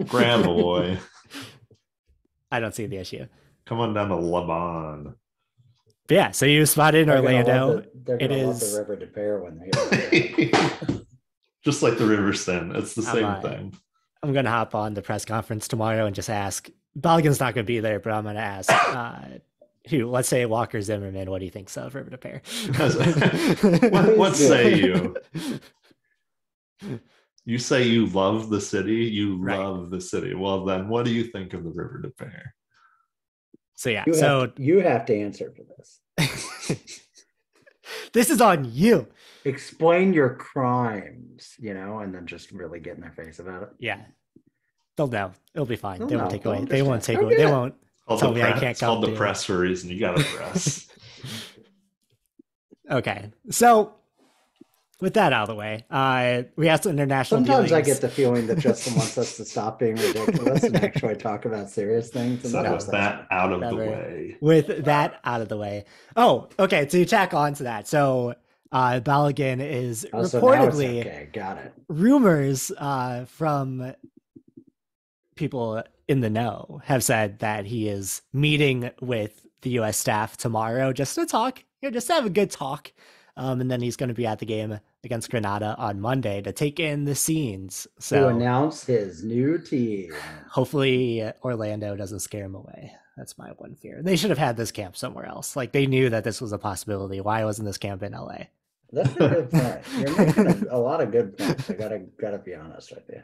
Grab boy, I don't see the issue. come on down to Laban. But yeah, so you spotted in They're gonna Orlando. the- They're It gonna love the River des Peres when they hear that. Just like the River Sin, it's the I'm same not- thing. I'm gonna hop on the press conference tomorrow and just ask. Balogun's not gonna be there, but I'm gonna ask uh, who. Let's say Walker Zimmerman. What do you think of River des Peres? What, what say you? You say you love the city. You Right. love the city. Well, then, what do you think of the River des Peres? So yeah, You, so have, you have to answer for this. this is on you. Explain your crimes, you know, and then just really get in their face about it. Yeah, they'll know. It'll be fine. They'll they won't know. take They'll away. They won't take understand. away. They won't. Called Tell the me I can't it's called the to it. press for a reason. You got to press. Okay, so with that out of the way, uh, we have some international. Sometimes I get the feeling that Justin wants us to stop being ridiculous and actually talk about serious things. And so with was that out of the way. with that out of the way. Oh, okay. To tack on to that, so uh, Balogun is Oh, so reportedly okay. Got it. rumors uh, from people in the know have said that he is meeting with the U.S. staff tomorrow just to talk, you know, just to have a good talk. Um, and then he's going to be at the game against Grenada on Monday to take in the scenes. So To announce his new team. hopefully Orlando doesn't scare him away. That's my one fear. They should have had this camp somewhere else. Like they knew that this was a possibility. Why wasn't this camp in LA? That's a good point. You're making a, a lot of good points. I gotta gotta be honest with you.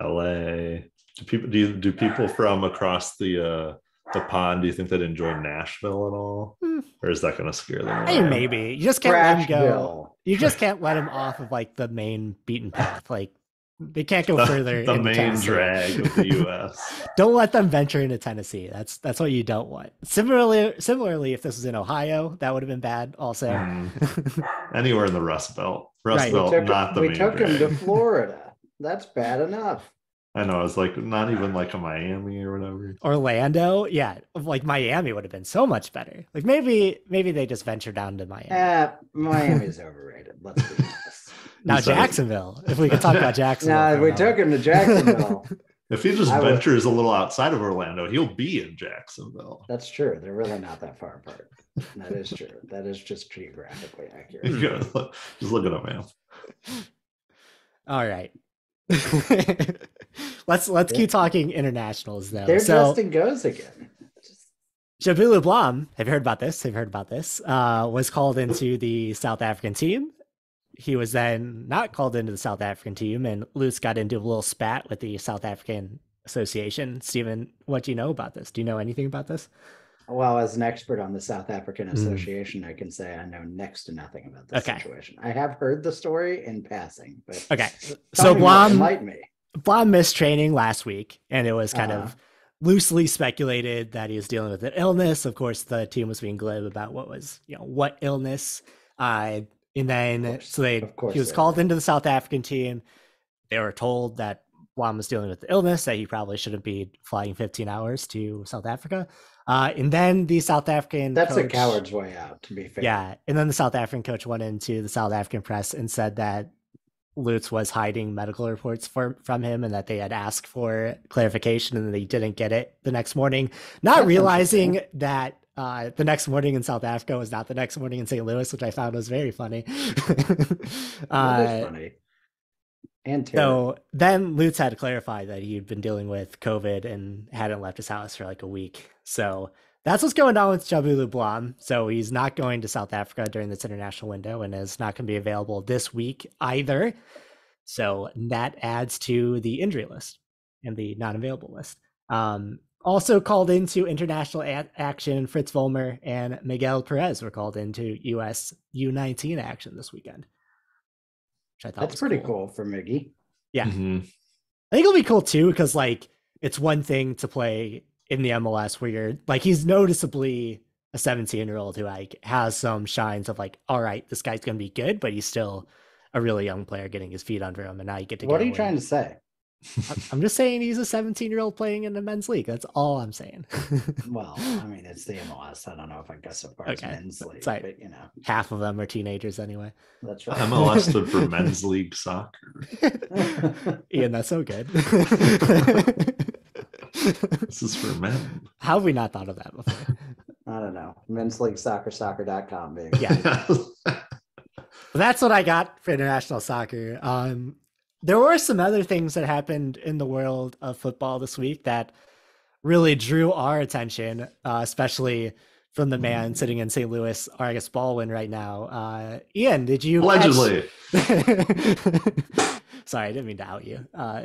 LA. Do people do do people from across the uh the pond? Do you think they'd enjoy Nashville at all, Hmm. or is that going to scare them? Hey, away? maybe you just can't let him go. Trashville. You just can't let him off of like the main beaten path. Like they can't go The, further. the main Tennessee. drag of the U.S. Don't let them venture into Tennessee. That's that's what you don't want. Similarly, similarly, if this was in Ohio, that would have been bad. Also, Mm. Anywhere in the Rust Belt, Rust Right. Belt, took, not the we main took him to Florida. That's bad enough. I know it's like not even like a Miami or whatever. Orlando, yeah, like Miami would have been so much better. Like maybe maybe they just venture down to Miami. Uh, Miami's overrated. Let's be honest. now So- Jacksonville, if we could talk about Jacksonville. Nah, for a we moment. took him to Jacksonville. If he just I would- ventures a little outside of Orlando, he'll be in Jacksonville. That's true. They're really not that far apart. That is true. That is just geographically accurate. You look- just look at a map. All right. Let's let's Yeah. keep talking internationals though. There so Justin goes again. Njabulo Blom, have you heard about this? Have you heard about this? Uh, was called into the South African team. He was then not called into the South African team, and Lutz got into a little spat with the South African Association. Stephen, what do you know about this? Do you know anything about this? Well, as an expert on the South African Mm. Association, I can say I know next to nothing about this Okay. situation. I have heard the story in passing, but Okay, so Blom enlighten me. Blom missed training last week, and it was kind Uh-huh. of loosely speculated that he was dealing with an illness. Of course, the team was being glib about what was, you know, what illness. Uh, and then course, so they of course he was called into the South African team. They were told that Blom was dealing with the illness, that he probably shouldn't be flying 15 hours to South Africa. Uh, and then the South African That's a coward's way out, to be fair. yeah, and then the South African coach went into the South African press and said that Lutz was hiding medical reports for, from him and that they had asked for clarification and they didn't get it the next morning, not That's realizing that uh, the next morning in South Africa was not the next morning in St. Louis, which I found was very funny. Uh, funny. And terrible. so then Lutz had to clarify that he'd been dealing with COVID and hadn't left his house for like a week. So that's what's going on with Njabulo Blom. So he's not going to South Africa during this international window and is not going to be available this week either. So that adds to the injury list and the non available list. Um, also called into international a- action, Fritz Vollmer and Miguel Perez were called into US U19 action this weekend. Which I thought That's was pretty cool. for Miggy. Yeah. Mhm. I think it'll be cool too because like it's one thing to play in the MLS where you're like he's noticeably a 17 year old who like has some shines of like all right this guy's gonna be good but he's still a really young player getting his feet under him and now you get to What are you and- trying to say? I'm- I'm just saying he's a 17 year old playing in the men's league that's all I'm saying Well, I mean, it's the MLS. I don't know if I go so far as Okay, men's league, sorry. but you know, half of them are teenagers anyway that's right. MLS stood for men's league soccer. Ian that's so good This is for men. how have we not thought of that before I don't know. Men's league soccer, soccer.com, baby. Yeah. Well, that's what I got for international soccer. Um, there were some other things that happened in the world of football this week that really drew our attention, uh, especially from the man sitting in St. Louis, or I guess Baldwin, right now. Uh, Ian, did you catch- Allegedly. Sorry, I didn't mean to out you. Uh,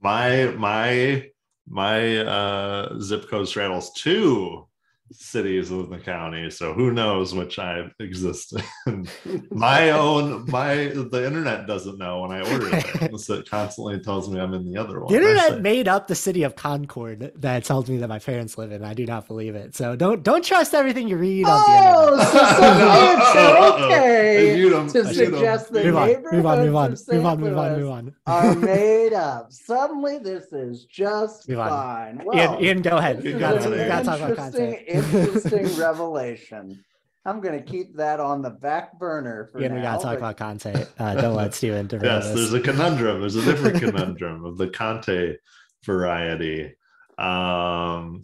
my my my uh zip code straddles two cities within the county so who knows which i exist in my own my the internet doesn't know when i order things so it constantly tells me i'm in the other one the internet made up the city of Concord that tells me that my parents live in. I do not believe it. So don't don't trust everything you read on the Oh, internet. so suddenly it's Uh-oh. okay I viewed 'em. to I viewed 'em. suggest the Move on, move on, move on, move on, move on, move on. are made up. Suddenly, this is just Move on. fine. Ian, Well, Ian, go ahead. You gotta, you gotta talk about Conte. interesting revelation. I'm gonna keep that on the back burner for Ian, now. we gotta talk but- about Conte. Uh, don't let Steven derail yes there's a conundrum there's a different conundrum of the conte variety um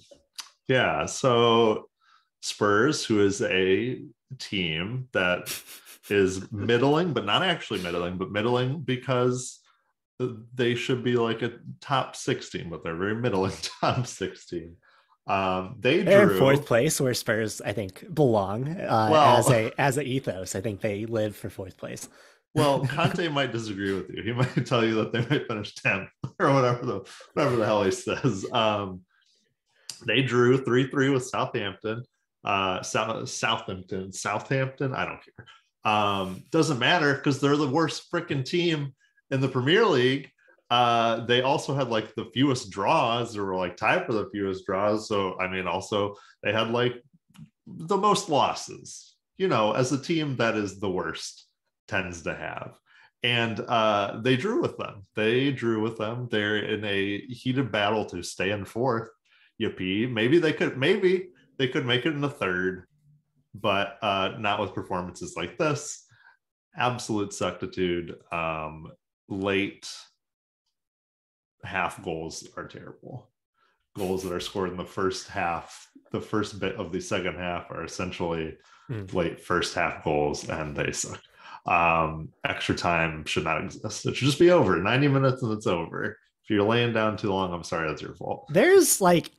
yeah so spurs who is a team that is middling but not actually middling but middling because they should be like a top 16 but they're very middling top 16 um they They're drew in fourth place where Spurs, I think, belong uh, Well- as a as a ethos. I think they live for fourth place. Well, Conte might disagree with you. He might tell you that they might finish 10th or whatever the whatever the hell he says. Um, they drew 3-3 with Southampton. Uh South, Southampton, Southampton, I don't care. Um, doesn't matter because they're the worst freaking team in the Premier League. Uh, they also had like the fewest draws, or were like tied for the fewest draws. So I mean, also they had like the most losses, you know, as a team that is the worst tends to have. and uh, they drew with them. They drew with them. They're in a heated battle to stay in fourth. Yippee! Maybe they could. Maybe they could make it in the third, but uh, not with performances like this. Absolute suctitude. Um, late half goals are terrible. Goals that are scored in the first half, the first bit of the second half are essentially Mm. late first half goals, and they suck. Um, extra time should not exist. It should just be over 90 minutes and it's over. If you're laying down too long, I'm sorry, that's your fault. There's like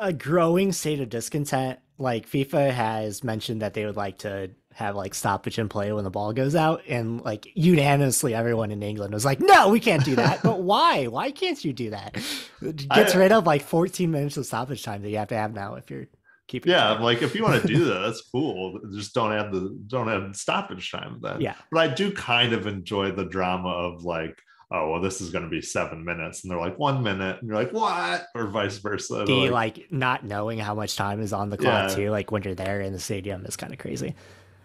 a growing state of discontent. Like FIFA has mentioned that they would like to have like stoppage and play when the ball goes out, and like unanimously, everyone in England was like, "No, we can't do that." but why? Why can't you do that? It gets I- rid of like 14 minutes of stoppage time that you have to have now if you're keeping. Yeah. I'm like if you want to do that, that's cool. Just don't have the don't have stoppage time then. yeah. But I do kind of enjoy the drama of like, oh well, this is going to be seven minutes, and they're like one minute, and you're like what, or vice versa. The Like, like not knowing how much time is on the clock Yeah. too, like when you're there in the stadium, is kind of crazy.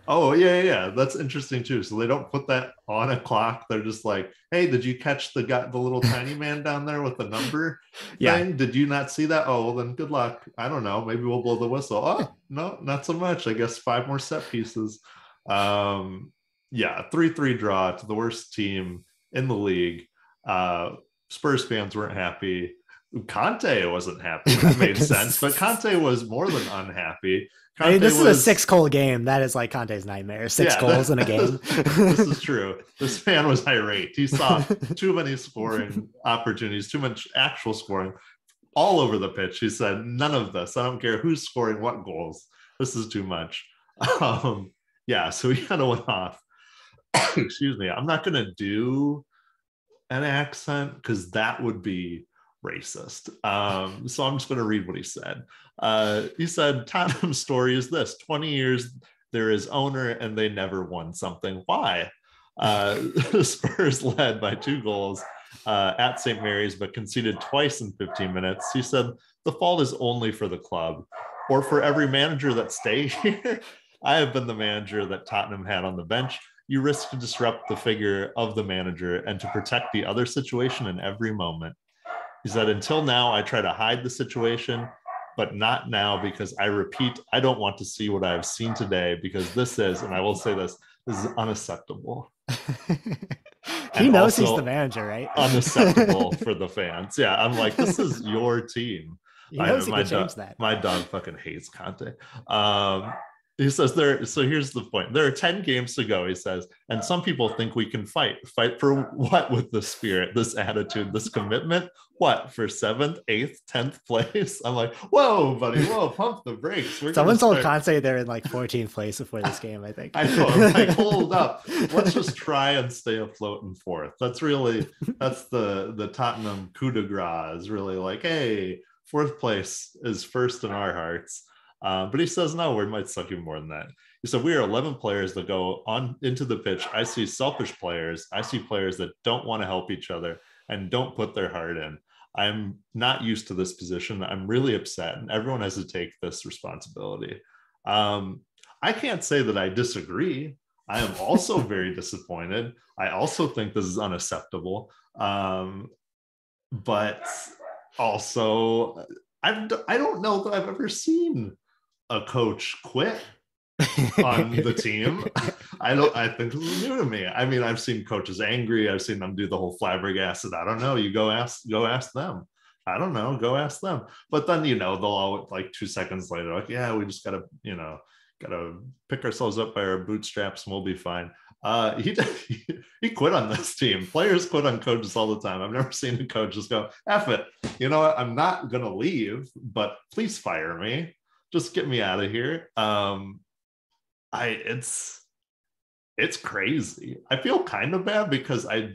Oh yeah, yeah, yeah, that's interesting too. So they don't put that on a clock. They're just like, hey, did you catch the guy, the little tiny man down there with the number? Yeah. thing? Did you not see that? Oh well, then good luck. I don't know. Maybe we'll blow the whistle. Oh no, not so much. I guess five more set pieces. Um, yeah, three three draw to the worst team in the league. Uh, Spurs fans weren't happy. Conte wasn't happy. That made sense, but Conte was more than unhappy. I mean, this is a six goal game. That is like Conte's nightmare. Six Yeah, goals that- in a game. this is true. This man was irate. He saw too many scoring opportunities, too much actual scoring all over the pitch. He said, None of this. I don't care who's scoring what goals. This is too much. Um, yeah, so he kind of went off. Excuse me. I'm not going to do an accent because that would be racist. Um, so I'm just going to read what he said. Uh, he said, Tottenham's story is this 20 years there is owner and they never won something. Why? Uh, Spurs led by two goals uh, at St. Mary's, but conceded twice in 15 minutes. He said the fault is only for the club or for every manager that stay here. I have been the manager that Tottenham had on the bench. You risk to disrupt the figure of the manager and to protect the other situation in every moment. He said, until now, I try to hide the situation, but not now because I repeat, I don't want to see what I have seen today because this is, and I will say this, this is unacceptable. he knows he's the manager, right? Unacceptable for the fans. Yeah, I'm like, this is your team. he knows know he my can dog- change that. My dog fucking hates Conte. Um, he says there. So here's the point: there are ten games to go. He says, and some people think we can fight. Fight for what? With the spirit, this attitude, this commitment. What for seventh, eighth, tenth place? I'm like, whoa, buddy, whoa, pump the brakes. We're Someone told Conte they're in like 14th place before this game, I think. I know. I'm like, hold up. Let's just try and stay afloat in fourth. That's really that's the the Tottenham coup de grace is really like, hey, fourth place is first in our hearts. Uh, but he says no, we might suck even more than that. He said we are 11 players that go on into the pitch. I see selfish players. I see players that don't want to help each other and don't put their heart in. I'm not used to this position. I'm really upset, and everyone has to take this responsibility. Um, I can't say that I disagree. I am also very disappointed. I also think this is unacceptable. Um, but also, I've, I don't know that I've ever seen a coach quit on the team. I don't. I think this is new to me. I mean, I've seen coaches angry. I've seen them do the whole flabbergasted. I don't know. You go ask. Go ask them. I don't know. Go ask them. But then you know they'll all like two seconds later, like, yeah, we just gotta you know gotta pick ourselves up by our bootstraps and we'll be fine. Uh, he he quit on this team. Players quit on coaches all the time. I've never seen a coach just go, "F it." You know what? I'm not gonna leave, but please fire me. Just get me out of here. Um, I it's it's crazy. I feel kind of bad because I,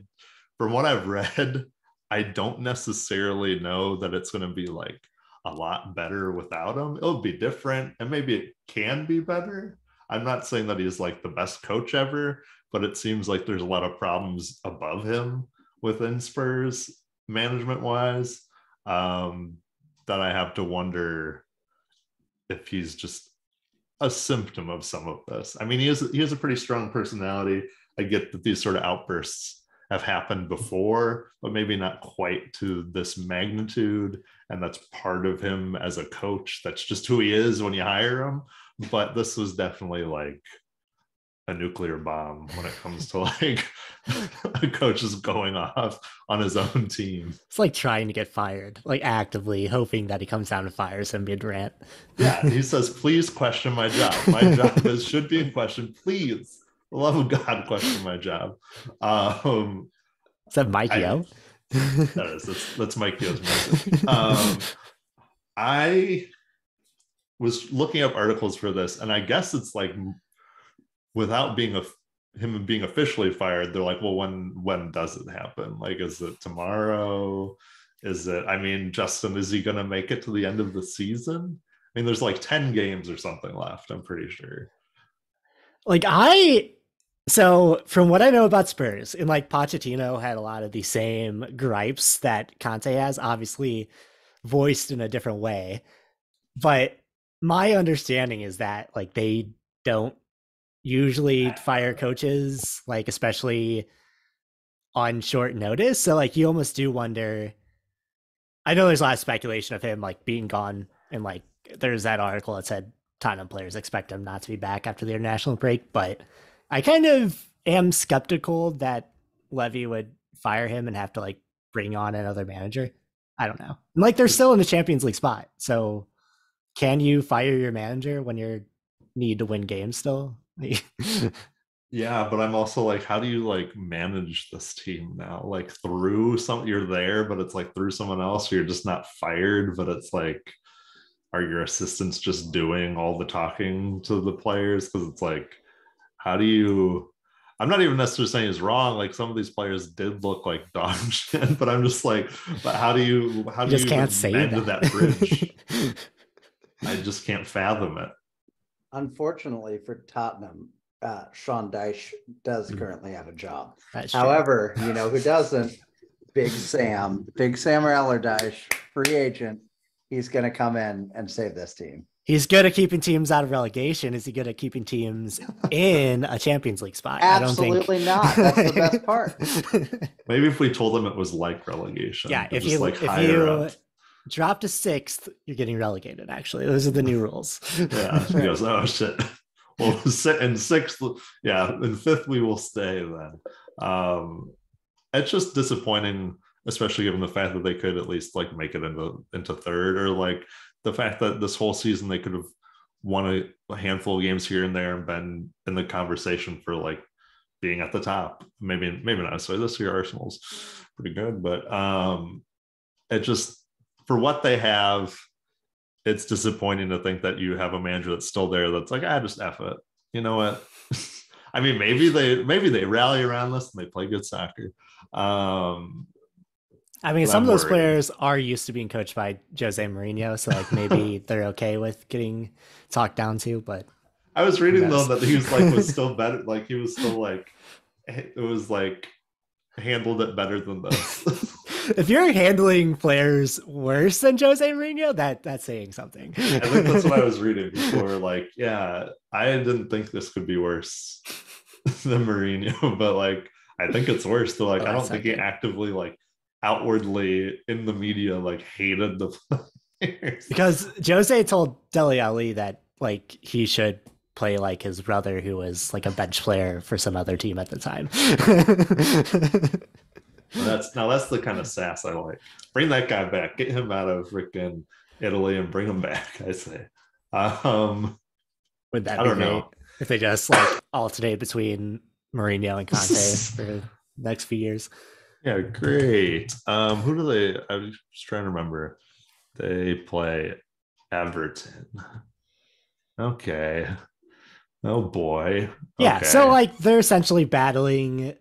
from what I've read, I don't necessarily know that it's going to be like a lot better without him. It'll be different, and maybe it can be better. I'm not saying that he's like the best coach ever, but it seems like there's a lot of problems above him within Spurs management wise um, that I have to wonder if he's just a symptom of some of this. I mean, he has he has a pretty strong personality. I get that these sort of outbursts have happened before, but maybe not quite to this magnitude. And that's part of him as a coach. That's just who he is when you hire him. But this was definitely like a nuclear bomb when it comes to like a coach is going off on his own team. It's like trying to get fired, like actively hoping that he comes down and fires him mid rant. Yeah, he says, "Please question my job. My job is should be in question. Please, for the love of God, question my job." Um, is that Mike Yeo? that is that's, that's Mike Yeo's message. Um, I was looking up articles for this, and I guess it's like without being a him being officially fired, they're like, well, when when does it happen? Like, is it tomorrow? Is it? I mean, Justin, is he going to make it to the end of the season? I mean, there's like ten games or something left. I'm pretty sure. Like I, so from what I know about Spurs, and like Pochettino had a lot of the same gripes that Conte has, obviously voiced in a different way. But my understanding is that like they don't usually fire coaches, like especially on short notice. So like you almost do wonder. I know there's a lot of speculation of him like being gone, and like there's that article that said Tottenham players expect him not to be back after the international break. But I kind of am skeptical that Levy would fire him and have to like bring on another manager. I don't know. Like they're hmm. still in the Champions League spot, so can you fire your manager when you need to win games still? yeah, but I'm also like, how do you like manage this team now? Like through some, you're there, but it's like through someone else. You're just not fired, but it's like, are your assistants just doing all the talking to the players? Because it's like, how do you? I'm not even necessarily saying it's wrong. Like some of these players did look like dog shit, but I'm just like, but how do you? How do you just you can't say that. that bridge? I just can't fathom it unfortunately for Tottenham, uh, Sean Dyche does Mm. currently have a job. That's true. However, you know who doesn't? Big Sam, Big Sam Allardyce, free agent. He's going to come in and save this team. he's good at keeping teams out of relegation. Is he good at keeping teams in a Champions League spot? Absolutely not. That's the best part. Maybe if we told him it was like relegation. yeah, if you like if higher you up. Drop to sixth, you're getting relegated. Actually, those are the new rules. yeah, he goes, oh shit. Well, in sixth, yeah, in fifth we will stay then. Um, it's just disappointing, especially given the fact that they could at least like make it into into third, or like the fact that this whole season they could have won a, a handful of games here and there and been in the conversation for like being at the top. Maybe maybe not necessarily this year. Arsenal's pretty good, but um, it just for what they have it's disappointing to think that you have a manager that's still there that's like, I ah, just F it. You know what? I mean, maybe they maybe they rally around this and they play good soccer. Um, I mean, some I'm of those worried. players are used to being coached by Jose Mourinho, so like maybe they're okay with getting talked down to. But I was reading though that he was like was still better, like he was still like it was like handled it better than this. If you're handling players worse than Jose Mourinho, that that's saying something. I think that's what I was reading before. Like, yeah, I didn't think this could be worse than Mourinho, but like, I think it's worse. So like, Oh, I don't think he actively like outwardly in the media like hated the players. because Jose told Dele Alli that like he should play like his brother, who was like a bench player for some other team at the time. that's now that's the kind of sass I like. Bring that guy back. Get him out of freaking Italy and bring him back. I say. Um, Would that I be don't great know. if they just like alternate between Mourinho and Conte for the next few years? Yeah, great. Um, who do they? I was just trying to remember. They play Everton. Okay. Oh boy. Yeah, so like they're essentially battling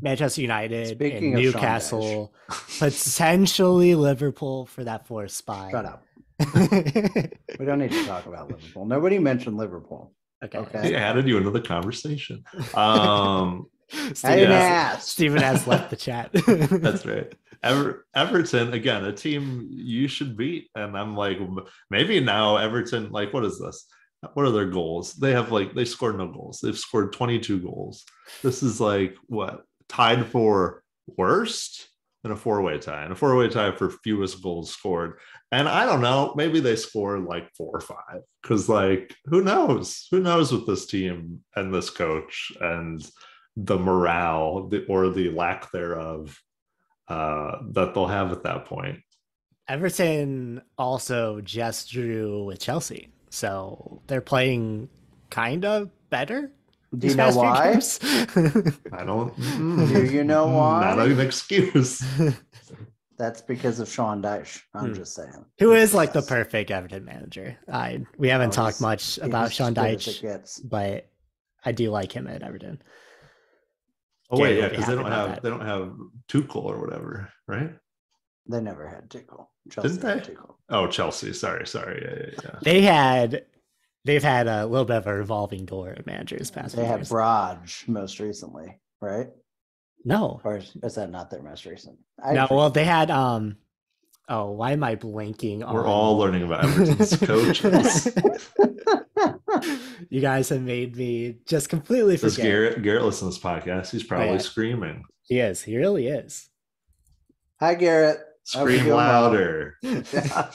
Manchester United Speaking and Newcastle, potentially Liverpool for that fourth spot. Shut up. We don't need to talk about Liverpool. Nobody mentioned Liverpool. okay. Okay. he added you into the conversation. Um, Steven, ask. Steven has left the chat. that's right. Ever, Everton again, a team you should beat, and I'm like, maybe now Everton. Like, what is this? what are their goals? They have like they scored no goals. They've scored 22 goals. This is like what tied for worst in a four-way tie, and a four-way tie for fewest goals scored. And I don't know, maybe they score like four or five because like who knows? Who knows with this team and this coach and the morale or the lack thereof uh, that they'll have at that point. Everton also just drew with Chelsea, so they're playing kind of better. Do you know why? I don't. Do you know why? Not an excuse. That's because of Sean Dyche. I'm Hmm. just saying. Who is like the perfect Everton manager? I we haven't Oh, talked much about Sean good as it Dyche, but I do like him at Everton. Oh wait, yeah, because they don't have that. they don't have Tuchel or whatever, right? They never had Tuchel. Chelsea Didn't they? Tuchel. Oh, Chelsea. Sorry, sorry. Yeah, yeah, yeah. They had they've had a little bit of a revolving door of managers past They few had years. Braj most recently, right? no, Or is, is that not their most recent? I no. Well, they had um. Oh, why am I blanking? We're all learning about Everton's coaches. you guys have made me just completely Does forget. Garrett Garrett listen to this podcast? He's probably yeah. screaming. He is. He really is. Hi, Garrett. Scream louder. well.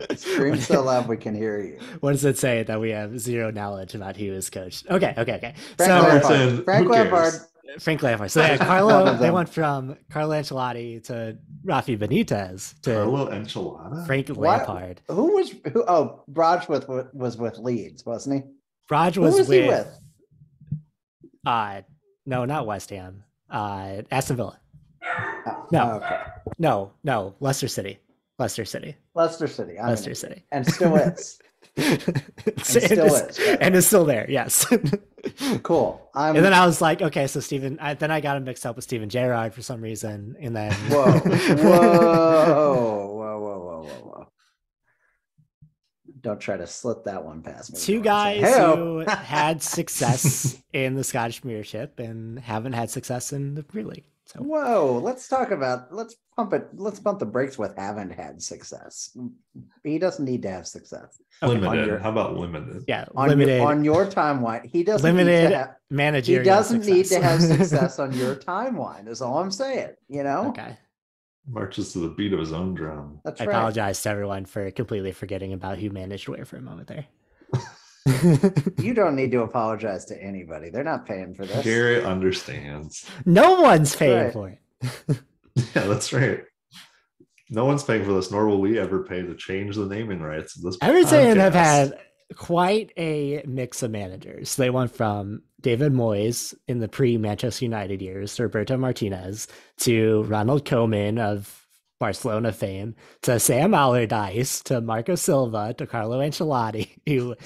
Louder. Scream so loud we can hear you. What does it say that we have zero knowledge about who is coached? Okay, okay, okay. Frank so Lampard. Lampard. Frank Lampard. Frank Lampard. So yeah, Carlo. They went from Carlo Ancelotti to Rafi Benitez to Carlo Enchilada. Frank What? Lampard. Who was who? Oh, Braj with was with Leeds, wasn't he? Raj Who was, was with, he with? uh no, not West Ham. Uh Aston Villa. Oh, No. Okay. No, no, Leicester City. Leicester City. Leicester City. I'm Leicester. City. And still is. and And still is. and is still there, yes. Cool. I'm and then I was like, okay, so Steven I, then I got him mixed up with Steven Gerrard for some reason. And then whoa, whoa, whoa, whoa, whoa, whoa, whoa. Don't try to slip that one past me. two guys who had success in the Scottish Premiership and haven't had success in the Premier League. So Whoa, let's talk about let's pump it. Let's pump the brakes with haven't had success. He doesn't need to have success. Okay. Limited. your- How about limited? yeah, On limited your, on your timeline. He doesn't Limited need to have, he doesn't need to have success. success on your timeline, is all I'm saying. You know? okay. Marches to the beat of his own drum. That's I right. apologize to everyone for completely forgetting about who managed where for a moment there. You don't need to apologize to anybody. They're not paying for this. Garrett understands. no one's paying right. for it. Yeah, that's right. No one's paying for this, nor will we ever pay to change the naming rights of this. Everton have had quite a mix of managers. They went from David Moyes in the pre Manchester United years, to Roberto Martinez, to Ronald Koeman of Barcelona fame, to Sam Allardyce, to Marco Silva, to Carlo Ancelotti, who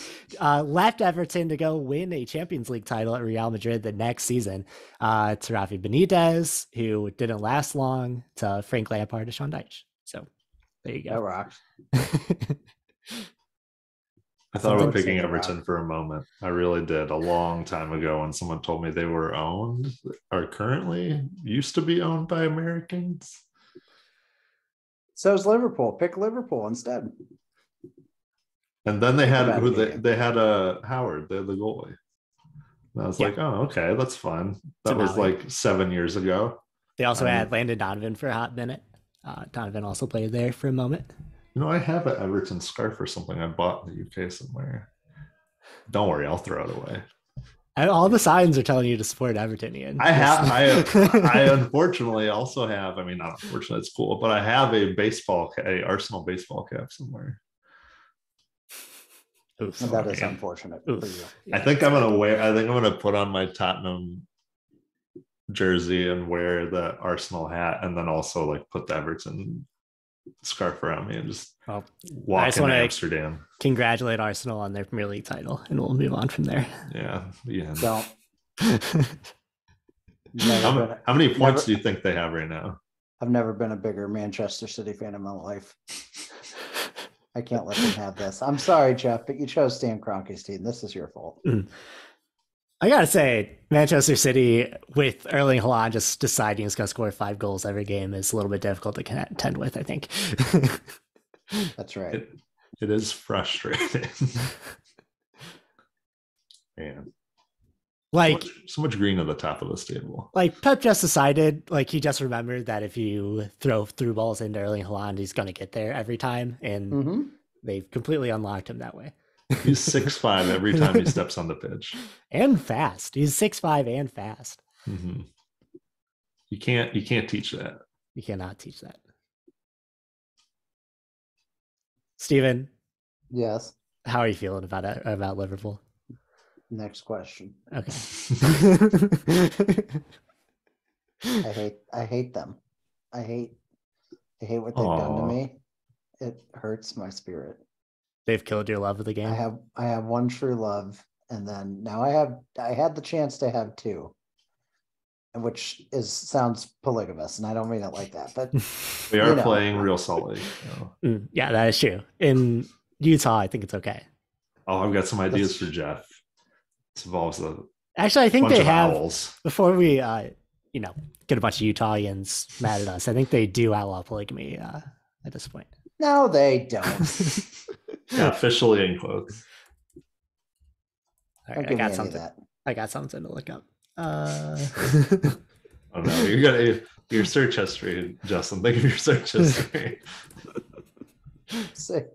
uh, left Everton to go win a Champions League title at Real Madrid the next season, uh, to Rafi Benitez, who didn't last long, to Frank Lampard, to Sean Dyche. So there you That go. rocks. I thought about Something picking Everton rock. for a moment. I really did a long time ago when someone told me they were owned or currently used to be owned by Americans. So is Liverpool. Pick Liverpool instead. And then they had who they, they had a Howard, the the goalie. And I was Yeah. like, oh, okay, that's fun. That was now like seven years ago. They also Um, had Landon Donovan for a hot minute. Uh, Donovan also played there for a moment. You know, I have an Everton scarf or something I bought in the UK somewhere. Don't worry, I'll throw it away. And all the signs are telling you to support Everton, Ian. I have, I, I unfortunately also have. I mean, not unfortunately, it's cool, but I have a baseball, ca- a Arsenal baseball cap somewhere. Oof. That is man. unfortunate Oof. for you. I think I'm gonna wear. I think I'm gonna put on my Tottenham jersey and wear the Arsenal hat, and then also like put the Everton scarf around me and just Well, walk just in wanna- Amsterdam. congratulate Arsenal on their Premier League title, and we'll move on from there. Yeah, yeah. Don't. How, Never ma- been, how many points never- do you think they have right now? I've never been a bigger Manchester City fan in my life. I can't let them have this. I'm sorry, Jeff, but you chose Stan Kroenke's team. This is your fault. Mm. I gotta say, Manchester City with Erling Haaland just deciding he's gonna score five goals every game is a little bit difficult to contend with. I think. That's right. It, it is frustrating. Man, so Like much, so much green at the top of this table. like Pep just decided, like he just remembered that if you throw through balls into Erling Haaland, he's gonna get there every time, and hmm they've completely unlocked him that way. He's six five every time he steps on the pitch. And fast. He's six five and fast. hmm You can't you can't teach that. You cannot teach that. Steven, Yes. how are you feeling about it about Liverpool? Next question. Okay. I hate I hate them. I hate I hate what they've done to me. It hurts my spirit. They've killed your love of the game. I have I have one true love, and then now I have I had the chance to have two, which is sounds polygamous, and I don't mean it like that, but we are You know. playing real Sully. you know. Mm, yeah, that is true. In Utah, I think it's okay. Oh, I've got some ideas That's- for Jeff. This involves a Actually, I think bunch they have owls. before we uh you know get a bunch of Utahians mad at us. I think they do outlaw polygamy uh at this point. no, they don't. Yeah, officially in quotes. Right, I got something. that. I got something to look up. Uh Oh no, you're gonna your search history, Justin. Think of your search history. Save,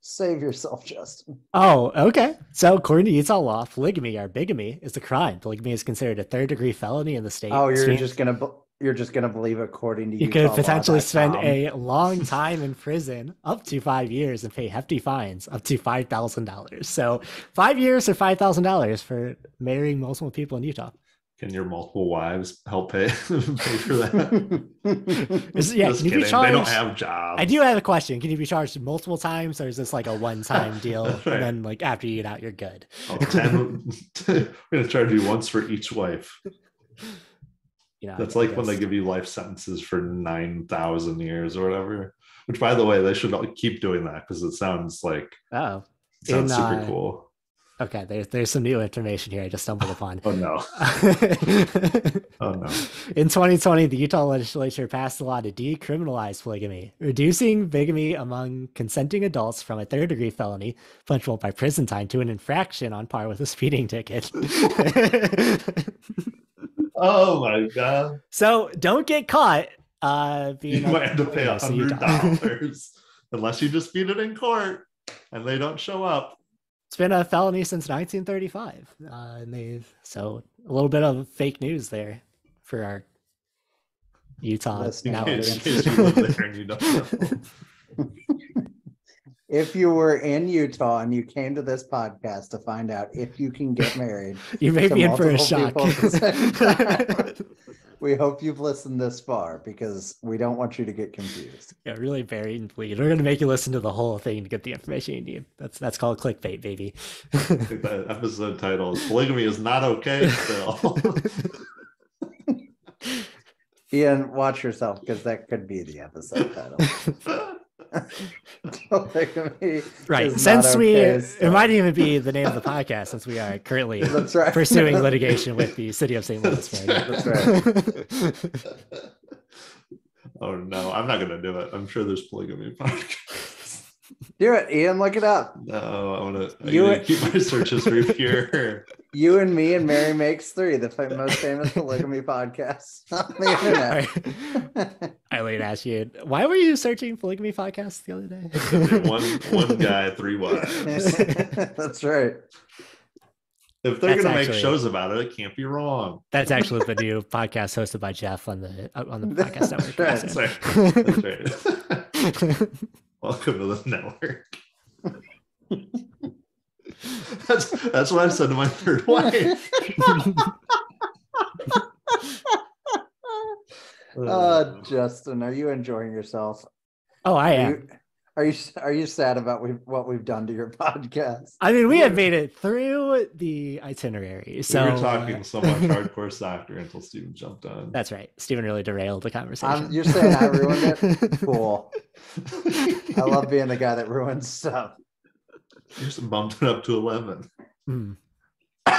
save yourself, Justin. Oh, okay. So according to Utah law, polygamy or bigamy is a crime. Polygamy is considered a third degree felony in the state. Oh, you're Swing- just gonna be- you're just gonna believe according to you could potentially spend a long time in prison, up to five years, and pay hefty fines up to five thousand dollars. So five years or five thousand dollars for marrying multiple people in Utah. Can your multiple wives help pay pay for that? Is, yeah, Just can you be kidding. They don't charged? have jobs. I do have a question. Can you be charged multiple times, or is this like a one-time deal, right. and then like after you get out, you're good? Oh, 10 we're gonna charge you once for each wife. You know, That's I like when they give you life sentences for nine thousand years or whatever. Which, by the way, they should keep doing that because it sounds like Oh, it sounds In, super uh, cool. okay. There's there's some new information here. I just stumbled upon. Oh no! Oh no! In 2020, the Utah legislature passed a law to decriminalize polygamy, reducing bigamy among consenting adults from a third degree felony, punishable by prison time, to an infraction on par with a speeding ticket. Oh my god! so don't get caught. Uh, being You might have to pay a hundred dollars unless you dispute it in court and they don't show up. It's been a felony since 1935, uh, and they so a little bit of fake news there for our Utah That's In No, now. case, case you live there and you don't know. If you were in Utah and you came to this podcast to find out if you can get married, You may be in for a shock. people at the same time, we hope you've listened this far because we don't want you to get confused. yeah, really buried and bleed. We're gonna make you listen to the whole thing to get the information you need. That's that's called clickbait, baby. I that episode title is "Polygamy is not okay." Still, Ian, watch yourself because that could be the episode title. Polygamy right. Since not we, okay it might even be the name of the podcast, since we are currently That's right. pursuing litigation with the city of St. Louis. For That's right. oh no, I'm not gonna do it. I'm sure there's polygamy podcasts. Do it, Ian. Look it up. No, I want to. You- You keep my search history pure. You and me and Mary makes three, the most famous polygamy podcast on the internet. Eileen asked you, why were you searching polygamy podcasts the other day? one one guy, three wives. That's right. If they're gonna make shows about it, it can't be wrong. That's actually the new podcast hosted by Jeff on the uh, on the podcast network. That's That's right. That's right. Welcome to the network. That's that's what I said to my third wife. Uh, Justin, are you enjoying yourself? oh, I Are am. you, are you are you sad about we, what we've done to your podcast? I mean, we have made it through the itinerary. So we were uh, talking so much hardcore soccer until Steven jumped on. that's right. Stephen really derailed the conversation. Um, you're saying I ruined it? Cool. I love being the guy that ruins stuff. You just bumped it up to eleven. Hmm.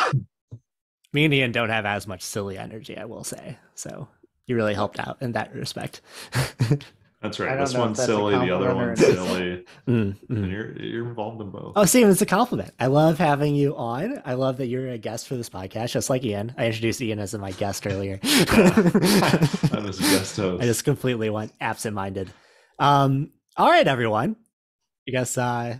Me and Ian don't have as much silly energy, I will say. So you really helped out in that respect. That's right. This know one's silly, the other compliment one's silly. Mm, mm. And you're you're involved in both. Oh, Steven, it's a compliment. I love having you on. I love that you're a guest for this podcast, just like Ian. I introduced Ian as my guest earlier. I'm his guest host. I just completely went absent-minded. Um, all right, everyone. I guess uh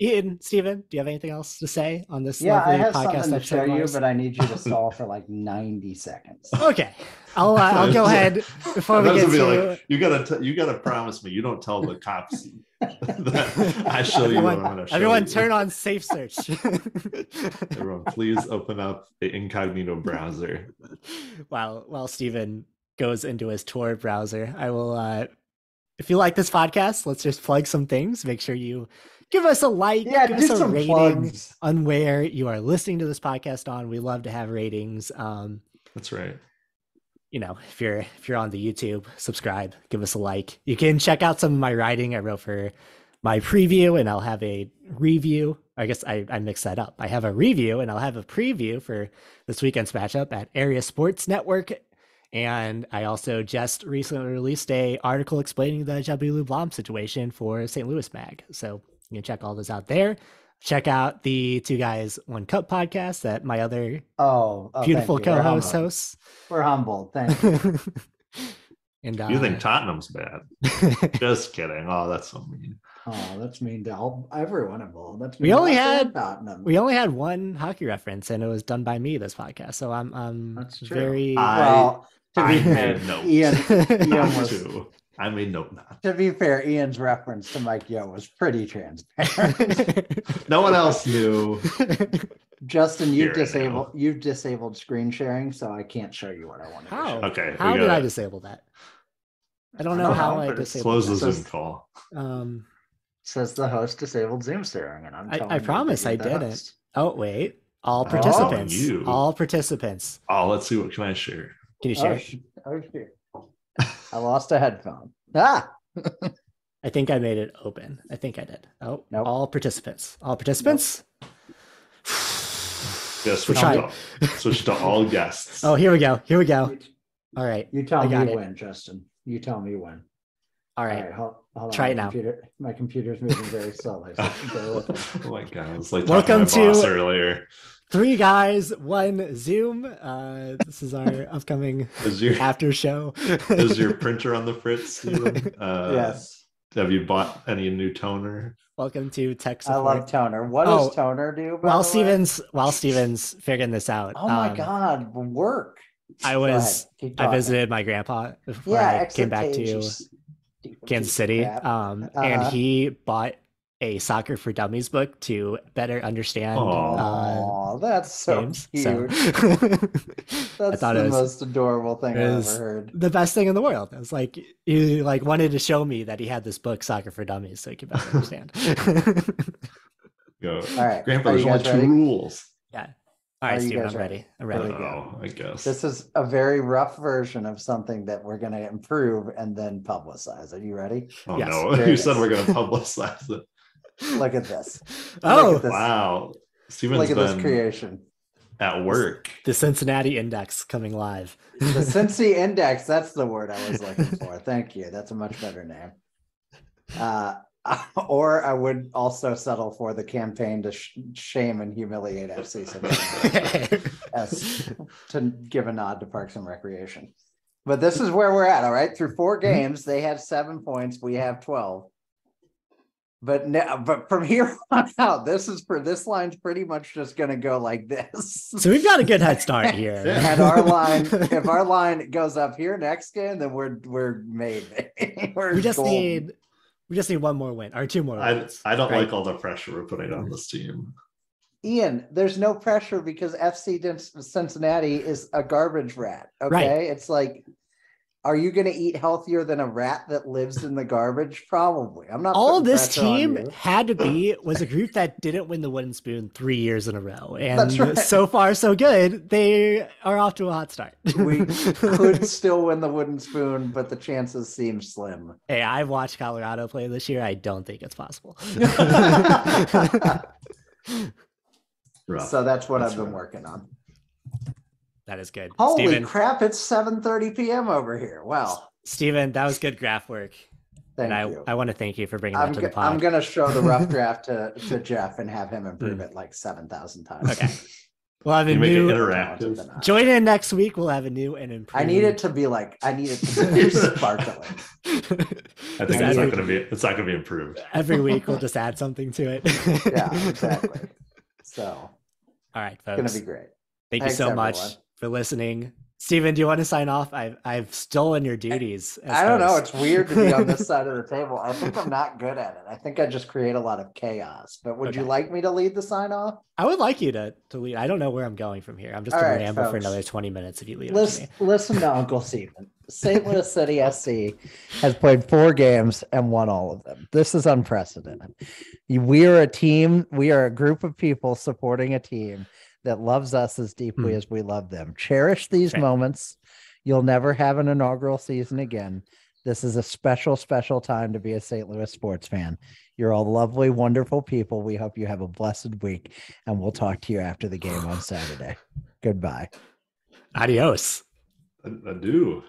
Ian, Steven, do you have anything else to say on this Yeah, I lovely have podcast something to episode show you, but I need you to stall for like 90 seconds. Okay. I'll uh, I'll go ahead before we get gonna be to like, you gotta t- you gotta promise me you don't tell the cops that I show you what I'm everyone, gonna show everyone you. turn on safe search. Everyone, please open up the incognito browser. while while Steven goes into his Tor browser, I will uh if you like this podcast, let's just plug some things. Make sure you give us a like, Yeah, give us a some rating plugs. on where you are listening to this podcast on. We love to have ratings. Um, That's right. you know, if you're if you're on the YouTube, subscribe, give us a like. You can check out some of my writing I wrote for my preview, and I'll have a review. I guess I, I mixed that up. I have a review and I'll have a preview for this weekend's matchup at Area Sports Network. And I also just recently released a article explaining the Njabulo Blom situation for St. Louis Mag. So you can check all those out there. Check out the Two Guys One Cup podcast that my other Oh, oh, beautiful thank you. We're co-host hosts. We're humbled. Thank you. and uh, You think Tottenham's bad? Just kidding. Oh, that's so mean. Oh, that's mean to all, everyone involved. That's We mean to only had- Tottenham. we only had one hockey reference, and it was done by me this podcast. So I'm I'm That's true. very. I- well, to I fair, made notes. Ian, Ian was, to. I made note not. to be fair, Ian's reference to Mike Yo was pretty transparent. No one else knew. Justin, you've I know. disabled you've disabled screen sharing, so I can't show you what I want to How? show. Okay. How we did got I disable that? I don't I know don't how know, I but it's disabled Close the that. Zoom call. Um. Says the host disabled Zoom sharing, and I'm I- I promise I didn't. host. Oh wait. All Oh, participants. you. All participants. Oh, let's see what can I share. Can you Oh, share? sh- oh, shit. I lost a headphone. Ah, I think I made it open. I think I did. Oh, Nope. all participants. All participants. Just switch, We're to, switch to all guests. Oh, here we go. Here we go. All right. you tell I me got it. when, Justin. You tell me when. All All right. right, hold, hold Try on. it my now. Computer, my computer's moving very slowly. So bear with me. oh my god, it was like Welcome to to- earlier. Three guys, one Zoom. Uh, this is our upcoming Is your after show. is your printer on the fritz? Uh, yes, Have you bought any new toner? Welcome to tech I love toner. What Oh, does toner do? by while the way? Stevens, while Stevens figuring this out. Oh my um, god, work. I was I visited my grandpa before Yeah, I came back to exit Kansas City, um, and Uh-huh. he bought a Soccer for Dummies book to better understand uh, Oh, that's so games. cute. So That's thought the it was- most adorable thing I've ever heard. the best thing in the world. I was like, he like wanted to show me that he had this book, Soccer for Dummies, so he could better understand. Go. All right, Grandpa, are there's only two ready? rules. yeah. All Are right, you Steven, guys I'm ready? ready. I'm ready. Oh, I guess. This is a very rough version of something that we're going to improve and then publicize. Are you ready? oh yes, no, there you said is. we're gonna publicize it. Look at this. Oh, at this. Wow. Steven's Look at this creation. at work. the Cincinnati Index coming live. The Cincy Index. That's the word I was looking for. Thank you. That's a much better name. Uh, or I would also settle for the campaign to sh- shame and humiliate FC Cincinnati as to give a nod to Parks and Recreation. But this is where we're at. All right, through four Mm-hmm. games, they have seven points. We have twelve. But now, but from here on out, this is for this line's pretty much just going to go like this. so we've got a good head start here. and our line, if our line goes up here next game, then we're we're made. we're we just golden. need we just need one more win or two more I wins. I don't right? like all the pressure we're putting on this team. Ian, there's no pressure because FC Cincinnati is a garbage rat. Okay. Right. It's like, are you going to eat healthier than a rat that lives in the garbage? Probably. I'm not. All this team had to be was a group that didn't win the wooden spoon three years in a row. And That's right. so far so good. They are off to a hot start. We could still win the wooden spoon, but the chances seem slim. hey, I've watched Colorado play this year. I don't think it's possible. Rough. so that's what That's I've been right. working on. That is good. Holy Steven, crap! It's 7:30 p.m. over here. Wow. Steven, that was good graph work. Thank and I, you. I want to thank you for bringing I'm, that to go- the pod. I'm gonna show the rough draft to, to Jeff and have him improve hmm. it like seven thousand times. Okay. We'll have a You make it new. interactive. Join in next week. We'll have a new and improved. I need it to be like I need it to be sparkling. I think it's every, not going to be. It's not going to be improved. every week we'll just add something to it. Yeah, exactly. So All right, folks. it's gonna be great. Thank Thanks, you so much everyone. For listening. Steven, do you want to sign off? I've I've stolen your duties. as I don't know. It's weird to be on this side of the table. I think I'm not good at it. I think I just create a lot of chaos. But would you like me to lead the sign off? I would like you to to lead. I don't know where I'm going from here. I'm just All gonna right, ramble for another 20 minutes if you lead up to Listen, listen to Uncle Steven. St. Louis City SC has played four games and won all of them. This is unprecedented. We are a team, we are a group of people supporting a team that loves us as deeply Hmm. as we love them. Cherish these Right. moments. You'll never have an inaugural season again. This is a special, special time to be a St. Louis sports fan. You're all lovely, wonderful people. We hope you have a blessed week, and we'll talk to you after the game on Saturday. Goodbye. Adios. I, I do.